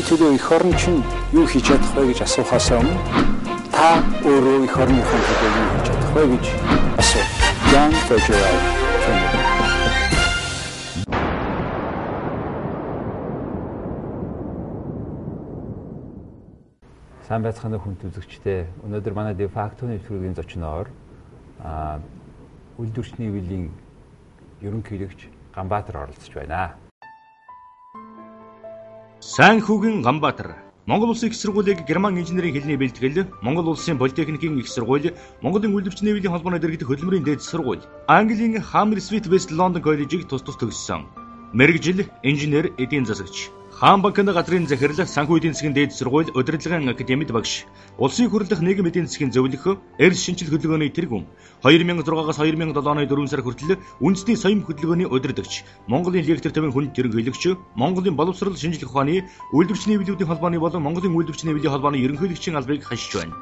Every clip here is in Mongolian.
Бидний төлөө эх орон чинь юу хийж чадах вэ гэж асуухаас өмнө та өөрөө эх орныхон төлөө юу хийж чадах вэ гэж асуу. Jan Fitzgerald. Сайн байцгаана хүнд үзэгчдээ. Өнөөдөр манай Defacto-ны нэвтрүүлгийн зочноор а үйлдвэрчний хөвлийн ерөнхийлөгч Ганбаатар оролцож байна. Сайн хүүгийн Ганбаатар Монгол Улсын их сургуулийг Герман инженерийн хэлний бэлтгэл, Монгол Улсын политехникийн их сургууль, Монголын үйлдвэрчний нэвлийн холбооны дэргэдэх хөдөлмөрийн дээд сургууль, Английн Hammersmith West London College-ийг тус тус төгссөн. Мэргэжил, инженер, эдийн засагч Хаан банкны газрын захирал, санхүү эдийн засгийн дээд сургууль, удирдлагын академид багш, улсын хурлах нийгэм эдийн засгийн зөвлөх, эрс шинжил хөдөлгөөний тэргүүн, 2006-аас 2007 оны 4 сар хүртэл үндэсний соём хөдөлгөөний удирдагч, Монголын лектор төвийн хүнд тэргүүлэгч, Монголын боловсрол шинжлэх ухааны үйлдвэрчний биелүүдийн холбооны болон Монголын үйлдвэрчний биелийн холбооны ерөнхийлөгчийн албыг хашиж байна.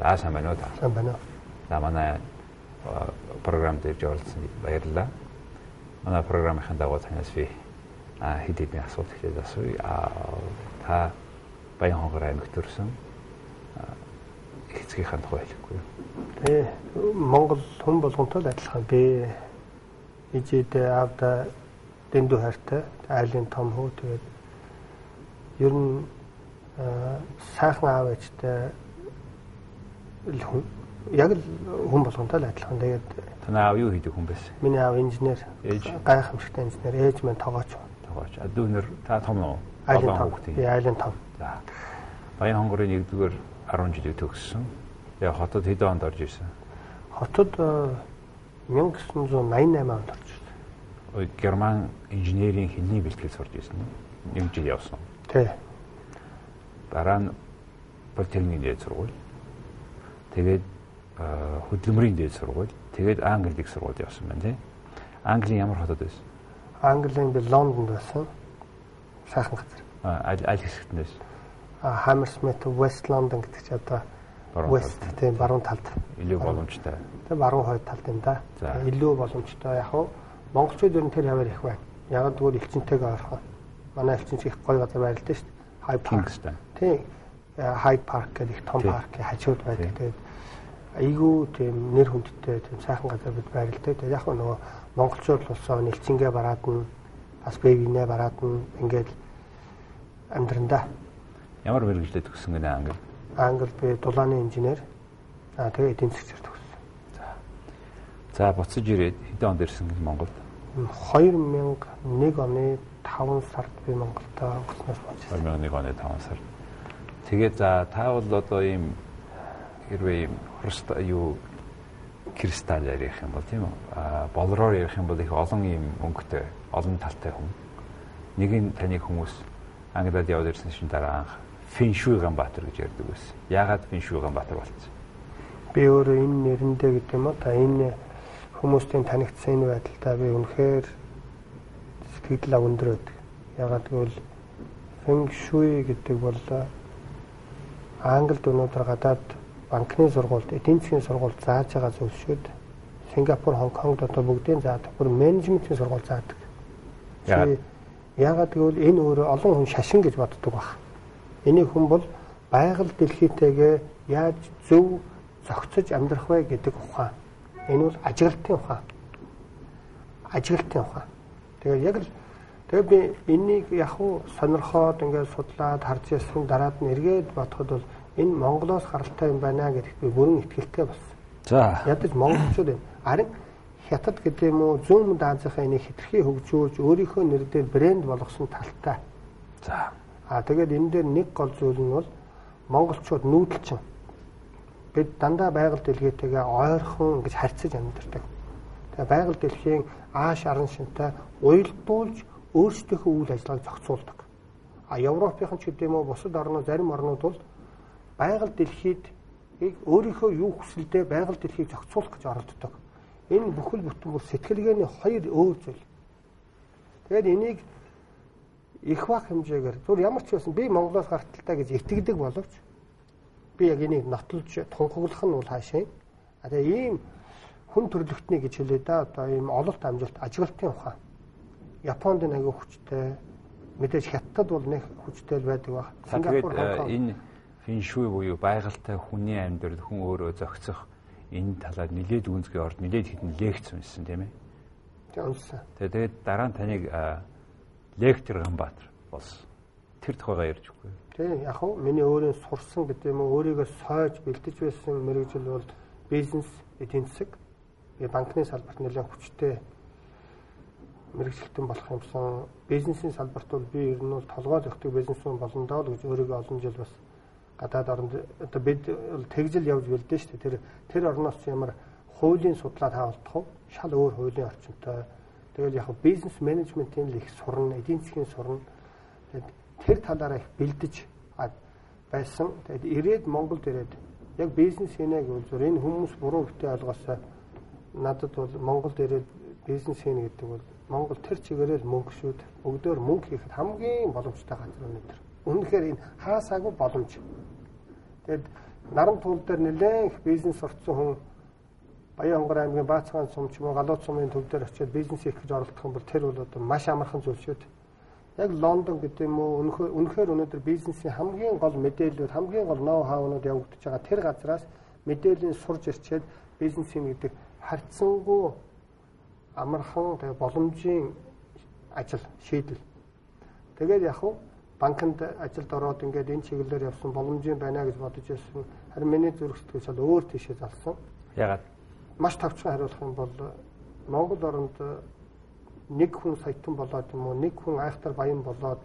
За сайн байна уу та? Сайн байна уу. За манай програм дээр оролцсон баярлалаа. Манай програмын дагуу танаас би хэд хэдэн асуулт хэлээд асууя. Та Баян хонгор аймагт төрсэн эцгийнхаа тухай хэлэхгүй? Тий. Монгол хүн болгонтой л адилхан би ижидээ аавда дэндүү хайртай айлын том хүү тэгээд ер нь сайхан аав ээжтэй яг л хүн болгонтой л адилхан. Тэгээд танай аав юу хийдэг хүн байсан? Миний аав инженер. Гайхамшигтай инженер. Ээж маань тогооч. Тогооч. А дүүнер та том уу? Айлын том. Айлын том. За. Баян хонгорын 1-р 10 жилийг төгссөн. Яг хотод хэдэн онд орж ирсэн? Хотод 1988 онд орж ирсэн. Ой, Герман инженерийн хэлний бэлтгэл сурж ирсэн. Нэг жил явсан. Тий. Дараа нь политехникийн дээд сургууль. Тэгээд хөдөлмөрийн дээд сургууль. Тэгээд Англи их сургууль явсан байна тий. Английн ямар хотод байсан? Английн би Лондонд байсан. Сайхан газар. А аль аль хэсэгт нь байсан? Hammersmith West London гэдэг чи одоо West тийм баруун талд. Илүү боломжтой. Тийм баруун хойд талд юм да. Илүү боломжтой яг нь монголчууд ер нь тэр яваар их байна. Яг тэгвэл элчинтэйгээ орох. Манай элчин их гоё газар байрлалтай шүү дээ. Hyde Park. Тийм. Hyde Park гэдэг их том парк хажууд байдаг. Тэгээд айгүй тийм нэр хүндтэй тийм сайхан газар бид байрлалтай. Тэгээд яг нөгөө монголчууд болсон нэлцингээ бараад нь бас бэвинэ бараад нь ингээд амьдрандаа. Ямар мэрэгчлээ төгссөн гэнэ англи? Англи би дулааны инженер. Аа тэгээ эдийн засгчаар төгссөн. За. За буцаж ирээд хэдэн онд ирсэн гэнэ Монголд? 2001 оны 5 сард би Монголд онгоцноос болж байна. 2001 оны 5 сар. Тэгээд за та бол одоо ийм хэрвээ ийм хурст юу кристалл ярих юм бол тийм үү? Болроор ярих юм бол их олон ийм өнгөтэй, олон талтай хүн. Нэг нь таны хүмүүс Англиад яваад ирсэн шин дараа анх Финшуй Ганбаатар гэж ярьдаг байсан. Яагаад Финшуй Ганбаатар болсон? Би өөрөө энэ нэрэндээ гэдэг юм уу та энэ хүмүүсийн танигдсан энэ байдалтай би үнэхээр сэтгэл өндөр байдаг. Яагаад гэвэл Фэншуй гэдэг бол Англид өнөөдөр гадаад банкны сургуульд, эдийн засгийн сургуульд зааж байгаа дээ. Сингапур, Хонконгд одоо бүгдийн заадаг. Бүр менежментийн сургууль заадаг. Яагаад гэвэл энэ өөрөө олон хүн шашин гэж боддог баг. Энийг хүн бол байгаль дэлхийтэйгээ яаж зөв зохицож амьдрах вэ гэдэг ухаан. Энэ бол ажиглалтын ухаан. Ажиглалтын ухаан. Тэгээд яг л тэгээд би энийг яг уу сонирхоод ингээд судлаад харж ясан дараад нь эргээд бодоход бол энэ Монголоос гаралтай юм байна гэдэгт би бүрэн итгэлтэй болсон. За. Ядаж монголчууд юм. Харин хятад гэдэг юм уу зүүн Азийнхаа энийг хитрхи хөгжүүлж өөрийнхөө нэр дээр брэнд болгосон талтай. За. Аа тэгээд энэ дээр нэг гол зүйл нь бол монголчууд нүүдэлчин. Бид дандаа байгаль дэлхийтэйгээ ойрхон ингэж харьцаж амьдардаг. Тэгээд байгаль дэлхийн ааш аран шинтэй уялдуулж өөрсдийнхөө үйл ажиллагааг зохицуулдаг. А Европынхан ч гэдэг юм уу бусад орнууд зарим орнууд бол байгаль дэлхийд өөрийнхөө юу хүсэлдээ байгаль дэлхийг зохицуулах гэж оролддог Энэ бүхэл бүтэн бол сэтгэлгээний хоёр өөр зүйл. Тэгээд энийг их бах хэмжээгээр зүгээр ямар ч байсан би Монголоос гарталтай гэж итгэдэг боловч би яг энийг нотолж тунхаглах нь бол хаашаа. А тэгээ ийм хүн төрөлхтний гэж хэлээ да. Одоо ийм ололт амжилт ажиглалтын ухаан. Японд нэг аягүй хүчтэй. Мэдээж хятад бол нэг хүчтэй байдаг баг. Сингапур энэ фэншуй буюу байгальтай хүний амьдрал хүн өөрөө зохицох энэ талаар нилээд үнцгийн орд нилээд хитэн лекц уншсан тийм ээ. Тэг уншсан. Тэгээд дараа нь таныг лектор Ганбаатар болсон. Тэр тухайгаа ярьж өгөө. Тэг яг хөө миний өөрийн сурсан гэдэг юм уу өөрийгөө сойж бэлдэж байсан мэрэгжил бол бизнес эдийн засаг банкны салбарт нэлээд хүчтэй мэрэгчлэлтэн болох юмсан бизнесийн салбарт бол би ер нь бол толгой зохицдог бизнесмен болно доо л гэж өөрийгөө олон жил бас гадаад оронд одоо бид тэгжил явж билдэж шүү дээ тэр тэр орноос ямар хуулийн судлаа таавалдах вэ? Шал өөр хуулийн орчинтой. Тэгэл яг бизнес менежментийн л их сурна эдийн засгийн сурна. Тэр талаараа их бэлдэж байсан. Тэгээд ирээд Монголд ирээд яг бизнес хийнэ гэвэл энэ хүмүүс буруу хөтэ ойлгосоо надад бол Монголд ирээд бизнес хийнэ гэдэг бол Монгол тэр чигээрээ мөнгө шүүд. Өгдөө мөнгө хийхэд хамгийн боломжтой газар өнөөдөр. Үнэхээр энэ хаасаагүй боломж. Тэгэд наран туул дээр нэлээд их бизнес орцсон хүн Баянгор аймгийн Баацхан сум ч юм уу Галууд сумын төв дээр очиод бизнес хийх гэж оролдох юм бол тэр бол одоо маш амархан зүйл шүү дээ. Яг Лондон гэдэг юм уу үнэхээр өнөөдөр бизнесийн хамгийн гол мэдээлэлүүд хамгийн гол ноу хаунууд явагдаж байгаа тэр газраас мэдээллийн сурж ирчээд бизнесийн гэдэг харьцангуй амархан боломжийн ажил шийдэл. Тэгээд яг уу банкнд ажилд ороод ингээд энэ чиглэлээр явсан боломжийн байна гэж бодож байсан. Харин миний зүрх сэтгэл шал өөр тийшээ залсан. Ягаад? Маш тавчхан хариулах юм бол Монгол оронд нэг хүн саятан болоод юм уу нэг хүн айхтар баян болоод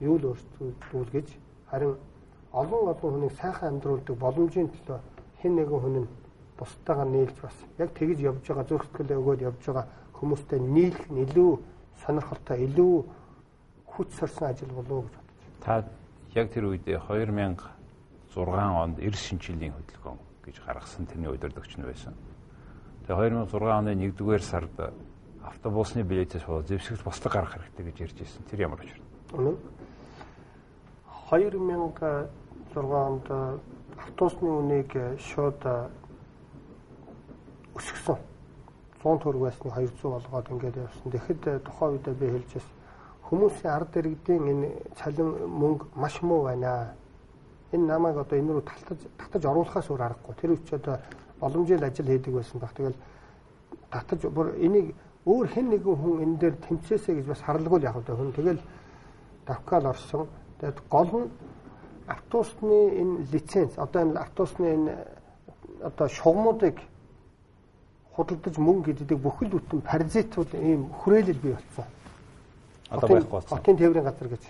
юу л өөрсдүүл гэж харин олон олон хүнийг сайхан амьдруулдаг боломжийн төлөө хэн нэгэн хүн нь бусдаагаа нийлж бас яг тэгж явж байгаа зүрх сэтгэлээ өгөөд явж байгаа хүмүүстэй нийлэх нь илүү сонирхолтой илүү хүч сорсон ажил болов уу гэж. Та яг тэр үедээ 2006 онд эрс шинжилгээний хөдөлгөөн гэж гаргасан тэрний удирдагч нь байсан. Тэгээ 2006 оны 1-р сард автобусны билетээс болоо зэвсэгт бослог гаргах хэрэгтэй гэж ярьж ирсэн. Тэр ямар учир? Үнэн. 2006 онд автобусны үнийг шууд өсгсөн. 100 төгрөг байсныг 200 болгоод ингээд явсан. Тэгэхэд тухайн үедээ би хэлж байсан хүмүүсийн ард иргэдийн энэ цалин мөнгө маш муу байна. Энэ намайг одоо энэ рүү талтаж татаж оруулахаас өөр аргагүй. Тэр үчи одоо боломжийн ажил хийдэг байсан баг. Тэгэл татаж бүр энийг өөр хэн нэгэн хүн энэ дээр тэмцээсэй гэж бас харлгүй яг одоо хүн тэгэл давкал орсон. Тэгээд гол нь автобусны энэ лиценз одоо энэ автобусны энэ одоо шугамуудыг худалдаж мөнгө гэдэг бүхэл бүтэн паразитууд ийм хүрээлэл бий болсон. Одоо байхгүй болсон. Хотын тээврийн газар гэж.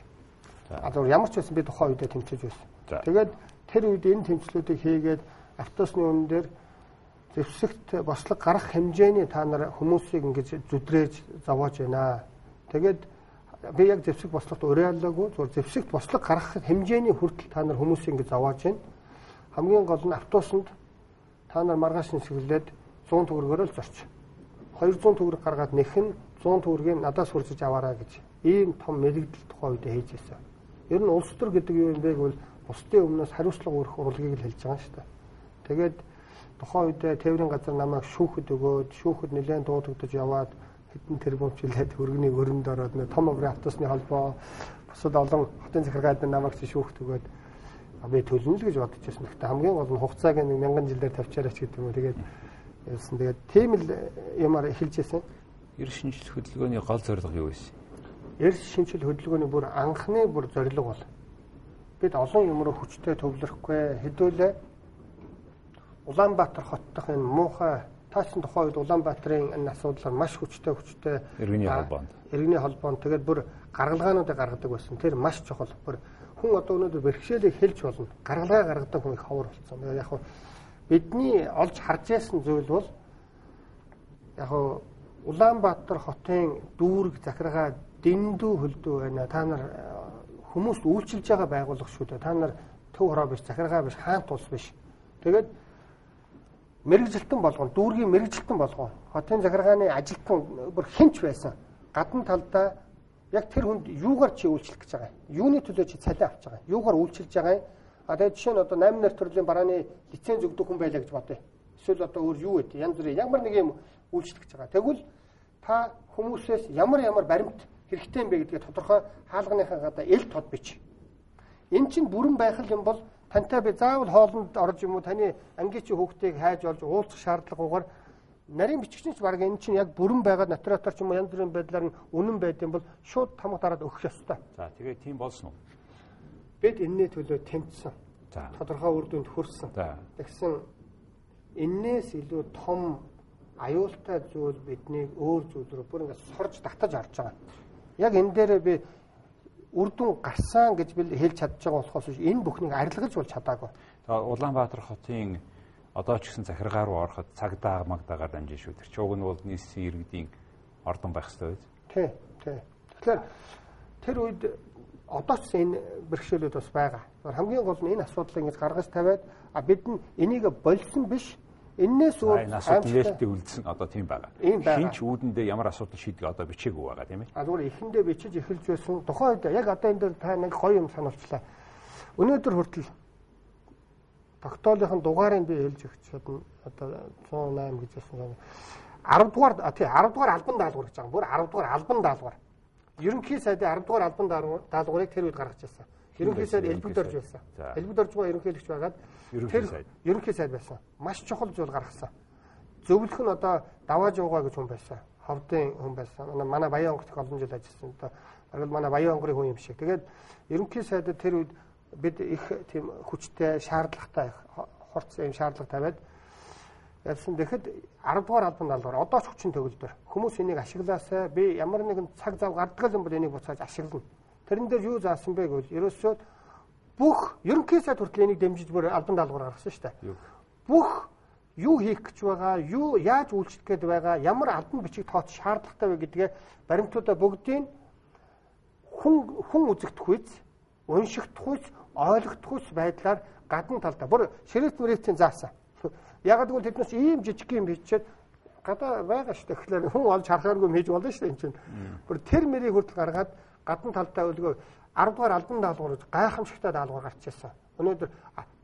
Одоо ямар ч байсан би тухайн үедээ тэмцэж байсан. Тэгээд тэр үед энэ тэмцлүүдийг хийгээд автобусны үнэн дээр зэвсэгт бослог гарах хэмжээний та нар хүмүүсийг ингэж зүдрээж зовоож байна. Тэгээд би яг зэвсэг бослогт уриаллаагүй зүгээр зэвсэгт бослог гарах хэмжээний хүртэл та нар хүмүүсийг ингэж зовоож байна. Хамгийн гол нь автобусанд та нар маргааш нисгэлээд 100 төгрөгөөр л зорч. 200 төгрөг гаргаад нэх нь 100 төгрөгийг надаас хурцж аваарай гэж ийм том мэрэгдэл тухай үедээ хийж байсан. Ер нь улс төр гэдэг юу юм бэ гэвэл бусдын өмнөөс хариуцлага өрөх урлагийг л хэлж байгаа шүү дээ. Тэгээд тухайн үедээ тээврийн газар намайг шүүхэд өгөөд шүүхэд нэлээд дуудагдаж яваад хэдэн тэрбумчлээд өргөний өрөнд ороод нэ том аврын автобусны холбоо бусад олон хотын захиргаанд намайг шүүхт өгөөд би төлнө л гэж бодож байсан. Гэхдээ хамгийн гол нь хугацааг нэг мянган жилээр тавьчаараач гэдэг юм. Тэгээд явсан. Тэгээд тийм л юмар эхэлж байсан. Эрс шинжлэх хөдөлгөөний гол зорилго юу вэ? Эрс шинжлэх хөдөлгөөний бүр анхны бүр зорилго бол бид олон юм руу хүчтэй төвлөрөхгүй хэдүүлээ Улаанбаатар хот дахь энэ муухай таасан тухайн үед Улаанбаатарын энэ асуудлаар маш хүчтэй хүчтэй иргэний холбоонд иргэний холбоонд тэгээд бүр гаргалгаануудыг гаргадаг байсан. Тэр маш чухал. Бүр хүн одоо өнөөдөр бэрхшээлийг хэлж болно. Гаргалгаа гаргадаг хүн их ховор болсон. Яг нь бидний олж харж яасан зүйл бол яг Улаанбаатар хотын дүүрэг захиргаа дэндүү хөлдөө байна. Та нар э, хүмүүст үйлчилж байгаа байгууллага шүү дээ. Та нар төв хороо биш, захиргаа биш, хаант улс биш. Тэгээд мэрэгжилтэн болгоно, дүүргийн мэрэгжилтэн болгоно. Хотын захиргааны ажилтан бүр хинч байсан. Гадна талдаа яг тэр хүнд юугаар чи үйлчлэх гэж байгаа юм? Юуны төлөө чи цалин авч байгаа юм? Юугаар үйлчилж байгаа юм? А тэгээд жишээ нь одоо 8 нар төрлийн барааны лиценз өгдөг хүн байлаа гэж бодъё. эсвэл одоо өөр юу гэдэг янз бүрийн ямар нэг юм үйлчлэх гэж байгаа. Тэгвэл та хүмүүсээс ямар ямар баримт хэрэгтэй юм бэ гэдгээ тодорхой хаалганыхаа гадаа эл тод бич. Эн чинь бүрэн байх юм бол тантай би заавал хоолнд орж юм уу таны ангичи хүүхдийг хайж олж уулзах шаардлагагүйгээр нарийн бичгчний ч баг энэ чинь яг бүрэн байгаад натуратор ч юм уу янз бүрийн байдлаар нь үнэн байд юм бол шууд тамга дараад өгөх ёстой. За тэгээ тийм болсон? Бид энэний төлөө тэмцсэн. За. Тодорхой үр дүнд хүрсэн. Тэгсэн энээс илүү том аюултай зүйл биднийг өөр зүйл рүү бүр ингээд сорж татаж орж байгаа. Яг энэ дээрээ би үр дүн гарсан гэж би хэлж чадж байгаа болохоос энэ бүхнийг арилгаж бол чадаагүй. Улаанбаатар хотын одоо ч гэсэн захиргаа руу ороход цагдаа магдагаар дамжин шүү. Тэр чууг нь бол нийслэлийн иргэдийн ордон байх хэрэгтэй биз? Тий, тий. Тэгэхээр тэр үед одоо ч энэ бэрхшээлүүд бас байгаа. Хамгийн гол нь энэ асуудлыг ингэж гаргаж тавиад а бид нь энийг болсон биш Эннээс өөр асуудал нээлттэй үлдсэн одоо тийм байгаа. Хинч үүдэндээ ямар асуудал шийдэг одоо бичээгүй байгаа тийм ээ. А зүгээр эхэндээ бичиж эхэлж байсан. Тухайн үед яг одоо энэ дээр та нэг гоё юм сануулчлаа. Өнөөдөр хүртэл тогтоолынхын дугаарыг би хэлж өгч чадна. Одоо 108 гэж байсан. 10 дугаар тий 10 дугаар албан даалгавар гэж байгаа. Бүр 10 дугаар албан даалгавар. Ерөнхий сайдын 10 дугаар албан даалгаврыг тэр үед гаргаж ирсэн. Ерөнхий сайд элбэг дорж байсан. Элбэг дорж байгаа ерөнхийлөгч байгаад Ерөнхий сайд. Ерөнхий сайд байсан. Маш чухал зүйл гаргасан. Зөвлөх нь одоо даваа жуугаа гэж хүн байсан. Ховдын хүн байсан. Манай Баян онгорт их олон жил ажилласан. Одоо бараг манай Баян онгорын хүн юм шиг. Тэгээд ерөнхий сайдад тэр үед бид их тийм хүчтэй шаардлагатай хорц юм шаардлага тавиад ярьсан. Тэгэхэд 10 дугаар албан даалгавар одоо ч хүчин төгөлдөр хүмүүс энийг ашиглаасаа би ямар нэгэн цаг зав гардаг юм бол энийг буцааж ашиглана. Тэрэн дээр юу заасан бэ гэвэл ерөөсөө бүх ерөнхий сайд хүртэл энийг дэмжиж бүр албан даалгавар гаргасан шүү дээ. Бүх юу хийх гэж байгаа, юу яаж үйлчлэх гээд байгаа, ямар албан бичиг тооц шаардлагатай вэ гэдгээ баримтуудаа бүгдийг хүн хүн үзэгдэх үз, уншигдах үз, ойлгох үз байдлаар гадна талдаа бүр ширээт мөрөөцийн заасан. Яг гэвэл тэднээс ийм жижиг юм бичээд гадаа байгаа шүү дээ. Тэгэхээр хүн олж харахааргүй хийж болно шүү дээ энэ чинь. Бүр тэр мэрийг хүртэл гаргаад гадна талдаа өлгөө 10 дугаар албан даалгавар гайхамшигтай даалгавар гарч ирсэн. Өнөөдөр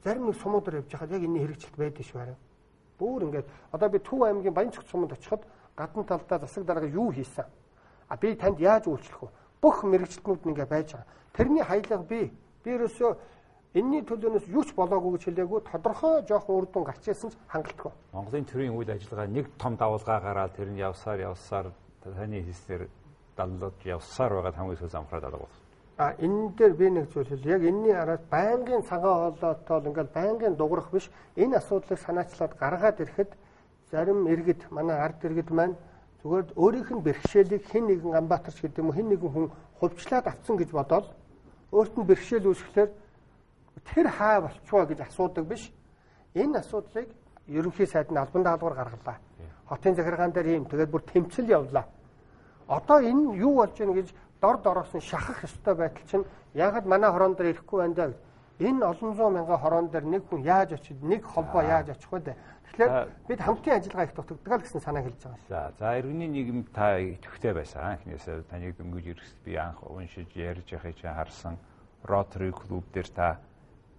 зарим нэг сумуудаар явж байхад яг энэ хэрэгжилт байдаг шүү харин. Бүүр ингээд одоо би Төв аймгийн Баянцэг суманд очиход гадна талдаа засаг дарга юу хийсэн? А би танд яаж үйлчлэх вэ? Бүх мэрэгчлэтнүүд нь ингээд байж байгаа. Тэрний хаялга би би ерөөсөө энэний төлөөнөөс юу ч болоогүй гэж хэлээгүй тодорхой жоох үр дүн гарч ирсэн ч хангалтгүй. Монголын төрийн үйл ажиллагаа нэг том давалгаа гараад тэр нь явсаар явсаар таны хийснээр даллаад явсаар байгаад хамгийн сүүл амхраад алга болсон. А энэ дээр би нэг зүйл хэл. Яг энэний араас байнгын цагаан хоолойтой бол ингээл байнгын дуурах биш. Энэ асуудлыг санаачлаад гаргаад ирэхэд зарим иргэд манай ард иргэд маань зүгээр өөрийнх нь бэрхшээлийг хэн нэгэн Амбатарч гэдэг юм хэн нэгэн хүн хувьчлаад авцсан гэж бодоод өөрт нь бэрхшээл үүсгэхээр тэр хаа болчихоо гэж асуудаг биш. Энэ асуудлыг ерөнхий сайд нь албан даалгавар гаргалаа. Хотын захиргаан дээр ийм тэгээд бүр тэмцэл явлаа. Одоо энэ юу болж байна гэж дор дороос нь шахах ёстой байтал чинь ягаад манай хорон дээр ирэхгүй байна даа. Энэ олон зуун мянган хорон дээр нэг хүн яаж очиж нэг холбоо яаж очих вэ. Тэгэхээр бид хамтын ажиллагаа их дутагддаг л гэсэн санаа хэлж байгаа шүү. За за иргэний нийгэм та төвхтэй байсан. Эхнээсээ таныг дөнгөж ирэхэд би анх уншиж ярьж байхыг чинь харсан. Rotary клуб дээр та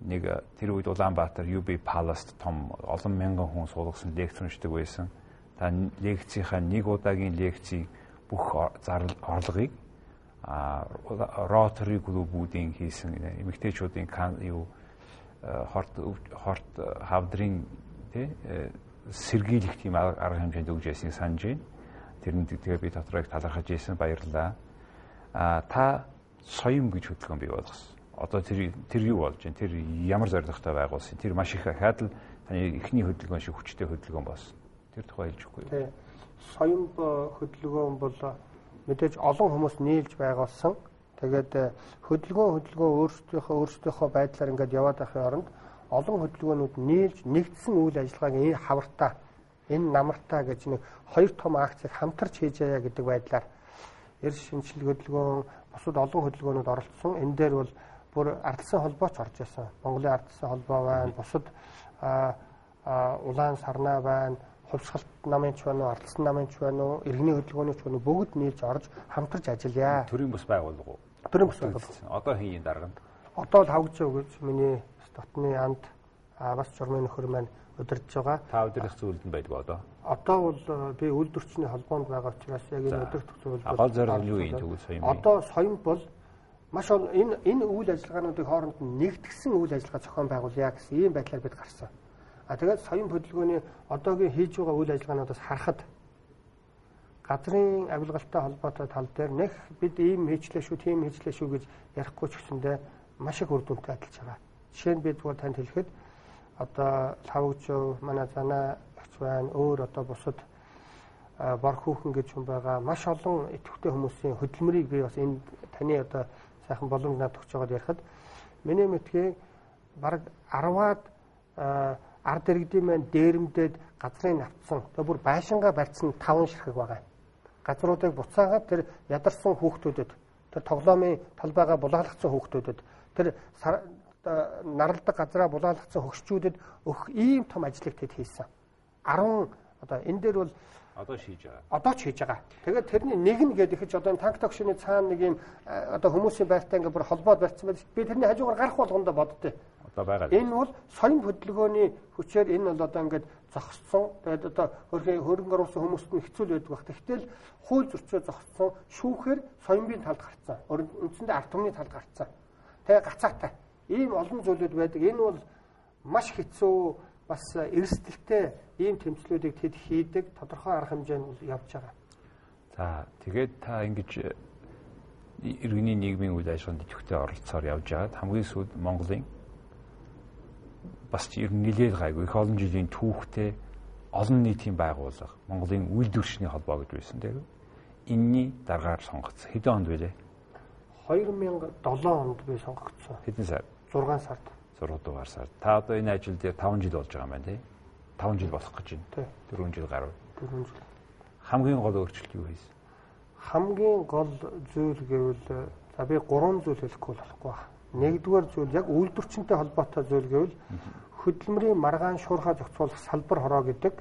нэг тэр үед Улаанбаатар UB Palace том олон мянган хүн суулгасан лекц уншдаг байсан. Та лекцийнхаа нэг удаагийн лекцийг бүх орлогыг Rotary клубүүдийн хийсэн эмэгтэйчүүдийн юу хорт хорт хавдрын тий сэргийлэх тийм арга хэмжээнд өгж ясыг санаж байна. Тэрнэд тэгээ би дотроо их талархаж ийсэн баярлалаа. А та соём гэж хөдөлгөөн бий болгосон. Одоо тэр тэр юу болж байна? Тэр ямар зорилготой байгуулсан? Тэр маш их хадал таны эхний хөдөлгөөн шиг хүчтэй хөдөлгөөн болсон. Тэр тухай хэлж өгөхгүй. Тий. Соём хөдөлгөөн бол мэдээж олон хүмүүс нийлж байгуулсан. Тэгээд э, хөдөлгөөн хөдөлгөөн өөрсдийнхөө өөрсдийнхөө байдлаар ингээд яваад байхын оронд олон хөдөлгөөнүүд нийлж нэгдсэн үйл ажиллагааг энэ хавартаа энэ намартаа гэж нэг хоёр том акцийг хамтарч хийж яа гэдэг байдлаар эрс шинжлэх хөдөлгөөн бусад олон хөдөлгөөнүүд оролцсон. Энэ дээр бол бүр ардсан холбооч орж исэн. Монголын ардсан холбоо байна. Бусад улаан сарнаа байна хувьсгалт намын ч байна уу, ардсан намын ч байна уу, иргэний хөдөлгөөний ч байна уу бүгд нийлж орж хамтарч ажиллая. Төрийн бас байгуулга уу? Төрийн бас байгуулга. Одоо хийн дарга нь. Одоо л хавгч өгөөж миний дотны анд бас журмын нөхөр маань удирдах байгаа. Та удирдах зүйлд нь байдаг одоо. Одоо бол би үйлдвэрчний холбоонд байгаа учраас яг энэ удирдах зүйл бол гол зорилго нь юу юм тэгвэл соём. Одоо соём бол маш энэ энэ үйл ажиллагаануудыг хооронд нь нэгтгсэн үйл ажиллагаа зохион байгуулъя гэсэн ийм байдлаар бид гарсан. А тэгээд соём хөдөлгөөний одоогийн хийж байгаа үйл ажиллагаануудаас харахад газрын авилгалтай холбоотой тал дээр нэх бид ийм хийчлээ шүү, тийм хийчлээ шүү гэж ярихгүй ч гэсэндээ маш их үр дүнтэй адилж байгаа. Жишээ нь би зүгээр танд хэлэхэд одоо лавгжуу, манай занаа эгч байна, өөр одоо бусад бор хүүхэн гэж хүн байгаа маш олон идэвхтэй хүмүүсийн хөдөлмөрийг би бас энэ таны одоо сайхан боломж надад өгч байгаад ярихад миний мэдхийг бараг 10-аад ард иргэдийн маань дээрэмдээд газрын навцсан тэгээ бүр байшингаа барьсан 5 ширхэг байгаа. Газруудыг буцаагаад тэр ядарсан хүүхдүүдэд тэр тоглоомын талбайгаа булаалгацсан хүүхдүүдэд тэр наралдаг газраа булаалгацсан хөгшчүүдэд өгөх ийм том ажлыг тэд хийсэн. 10 одоо энэ дээр бол Одоо шийж байгаа. Одоо ч хийж байгаа. Тэгээд тэрний нэг нь гэдэг ихэж одоо танк тогшины цаана нэг юм одоо хүмүүсийн байртай ингээ бүр холбоод барьсан байдаг. Би тэрний хажуугаар гарах болгондоо боддтой. Одоо байгаа. Энэ бол соён хөдөлгөөний хүчээр энэ бол одоо ингээд зогссон. Тэгээд одоо хөрхий хөрөнгө оруулсан хүмүүст нь хэцүү байдаг баг. Тэгтэл хууль зөрчөө зогссон. Шүүхээр соёмын талд гарцсан. Үндсэндээ ард түмний талд гарцсан. Тэгээ гацаатай. Ийм олон зүйлүүд байдаг. Энэ бол маш хэцүү бас эрсдэлтэй ийм тэмцлүүдийг тэд хийдэг тодорхой арга хэмжээнд явж байгаа. За тэгээд та ингэж э, иргэний нийгмийн үйл ажиллагаанд идэвхтэй оролцоор явж байгаад хамгийн сүүлд Монголын бас ер нь нэлээд гайгүй их олон жилийн түүхтэй олон нийтийн байгууллага Монголын үйлдвэрчний холбоо гэж байсан тийм энэний дараагаар сонгогдсон. Хэдэн онд вэ? 2007 онд би сонгогдсон. Хэдэн сар? 6 сард. 6 дугаар сар. Та одоо энэ ажил дээр 5 жил болж байгаа юм байна тий. 5 жил болох гэж байна. 4 жил гаруй. 4 жил. Хамгийн гол өөрчлөлт юу хийсэн? Хамгийн гол зүйл гэвэл за би 3 зүйл хэлэхгүй болохгүй байна. Нэгдүгээр зүйл яг үйлдвэрчэнтэй холбоотой зүйл гэвэл хөдөлмөрийн маргаан шуурхаа зохицуулах салбар хороо гэдэг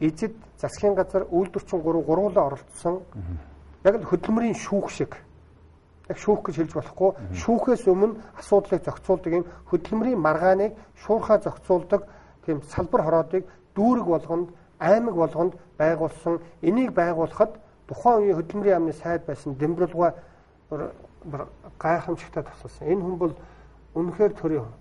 эзэд засгийн газар үйлдвэрчин 3 гуруулаа оролцсон яг л хөдөлмөрийн шүүх шиг. Яг шүүх гэж хэлж болохгүй. Шүүхээс өмнө асуудлыг зохицуулдаг юм хөдөлмөрийн маргааныг шуурхаа зохицуулдаг тийм салбар хороодыг дүүрэг болгонд аймаг болгонд байгуулсан. Энийг байгуулахад тухайн үеийн хөдөлмөрийн яамны сайд байсан Дэмбрэлга гайхамшигтай тусалсан. Энэ хүн бол үнэхээр төрийн хүн.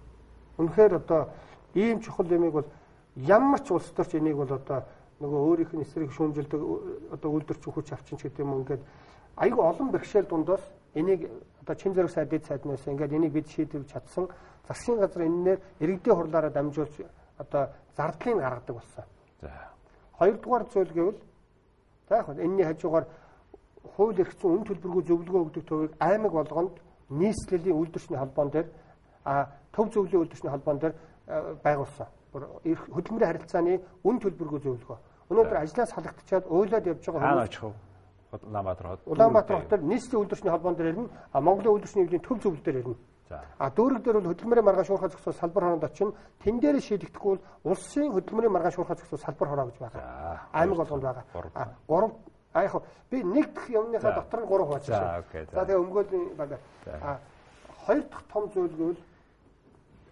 Үнэхээр одоо ийм чухал юмыг бол ямар ч улс төрч энийг бол одоо нөгөө өөрийнх нь эсрэг шүүмжилдэг одоо үйлдвэрч хүч авчин ч гэдэг юм ингээд айгүй олон бэрхшээл дундаас энийг одоо чин зэрэг сайд дэд сайднаас ингээд энийг бид шийдвэр чадсан. Засгийн газар энэнээр иргэдийн хурлаараа дамжуулж одоо зардлыг гаргадаг болсон. За. Хоёрдугаар зүйл гэвэл за яг энэний хажуугаар хууль эрх зүйн үн төлбөргүй зөвлөгөө өгдөг төвийг аймаг болгонд нийслэлийн үйлдвэрчний холбоон дээр а төв зөвлөлийн үйлдвэрчний холбоон дээр байгуулсан. Хөдөлмөрийн харилцааны үн төлбөргүй зөвлөгөө. Өнөөдөр ажлаас халагдчихад уйлаад явж байгаа хүмүүс Улаанбаатар хот. Улаанбаатар хотод нийслэлийн үйлдвэрчний холбоон дээр ирнэ. А Монголын үйлдвэрчний эвлийн төв зөвлөл дээр ирнэ. А дүүрэг дээр бол хөдөлмөрийн маргаан шуурхай зохицуул салбар хороонд очино. Тэн дээр шийдэгдэхгүй бол улсын хөдөлмөрийн маргаан шуурхай зохицуул салбар хороо гэж байгаа. Аймаг болгонд байгаа. А гурав а яг би нэг юмныхаа дотор нь гурав хуваачаа. За тэгээ өмгөөлийн баг. А хоёр дахь том зүйл гэвэл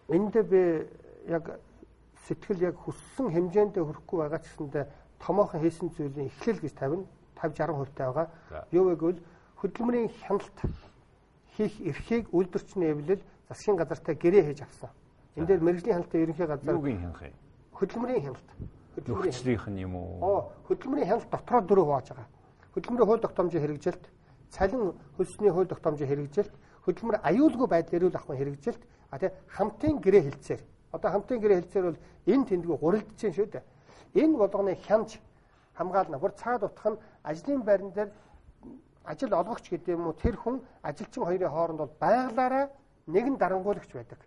энд би яг сэтгэл яг хүссэн хэмжээндээ хүрэхгүй байгаа ч гэсэндээ томоохон хийсэн зүйлийн эхлэл гэж тавина 50 60% таа байгаа. Юу вэ гэвэл хөдөлмөрийн хяналт хийх эрхийг үйлдвэрчний эвлэл засгийн газартай гэрээ хийж авсан. Энэ дээр мэрэгжлийн хяналтын ерөнхий газар юугийн хянах юм? Хөдөлмөрийн хяналт. Хөдөлмөрийнх нь юм уу? Оо, хөдөлмөрийн хяналт дотроо дөрөв хувааж байгаа. Хөдөлмөрийн хууль тогтоомжийн хэрэгжилт, цалин хөлсний хууль тогтоомжийн хэрэгжилт, хөдөлмөр аюулгүй байдал эрүүл ахуйн хэрэгжилт, а тий хамтын гэрээ хэлцээр. Одоо хамтын гэрээ хэлцээр бол энэ тэндгүй гурилдчихээн шүү дээ. Энэ болгоны хянж хамгаална. Бүр цаад утх нь ажлын байран дээр ажил олгогч гэдэг юм уу тэр хүн ажилчин хоёрын хооронд бол байглаараа нэгэн дарангуулагч байдаг.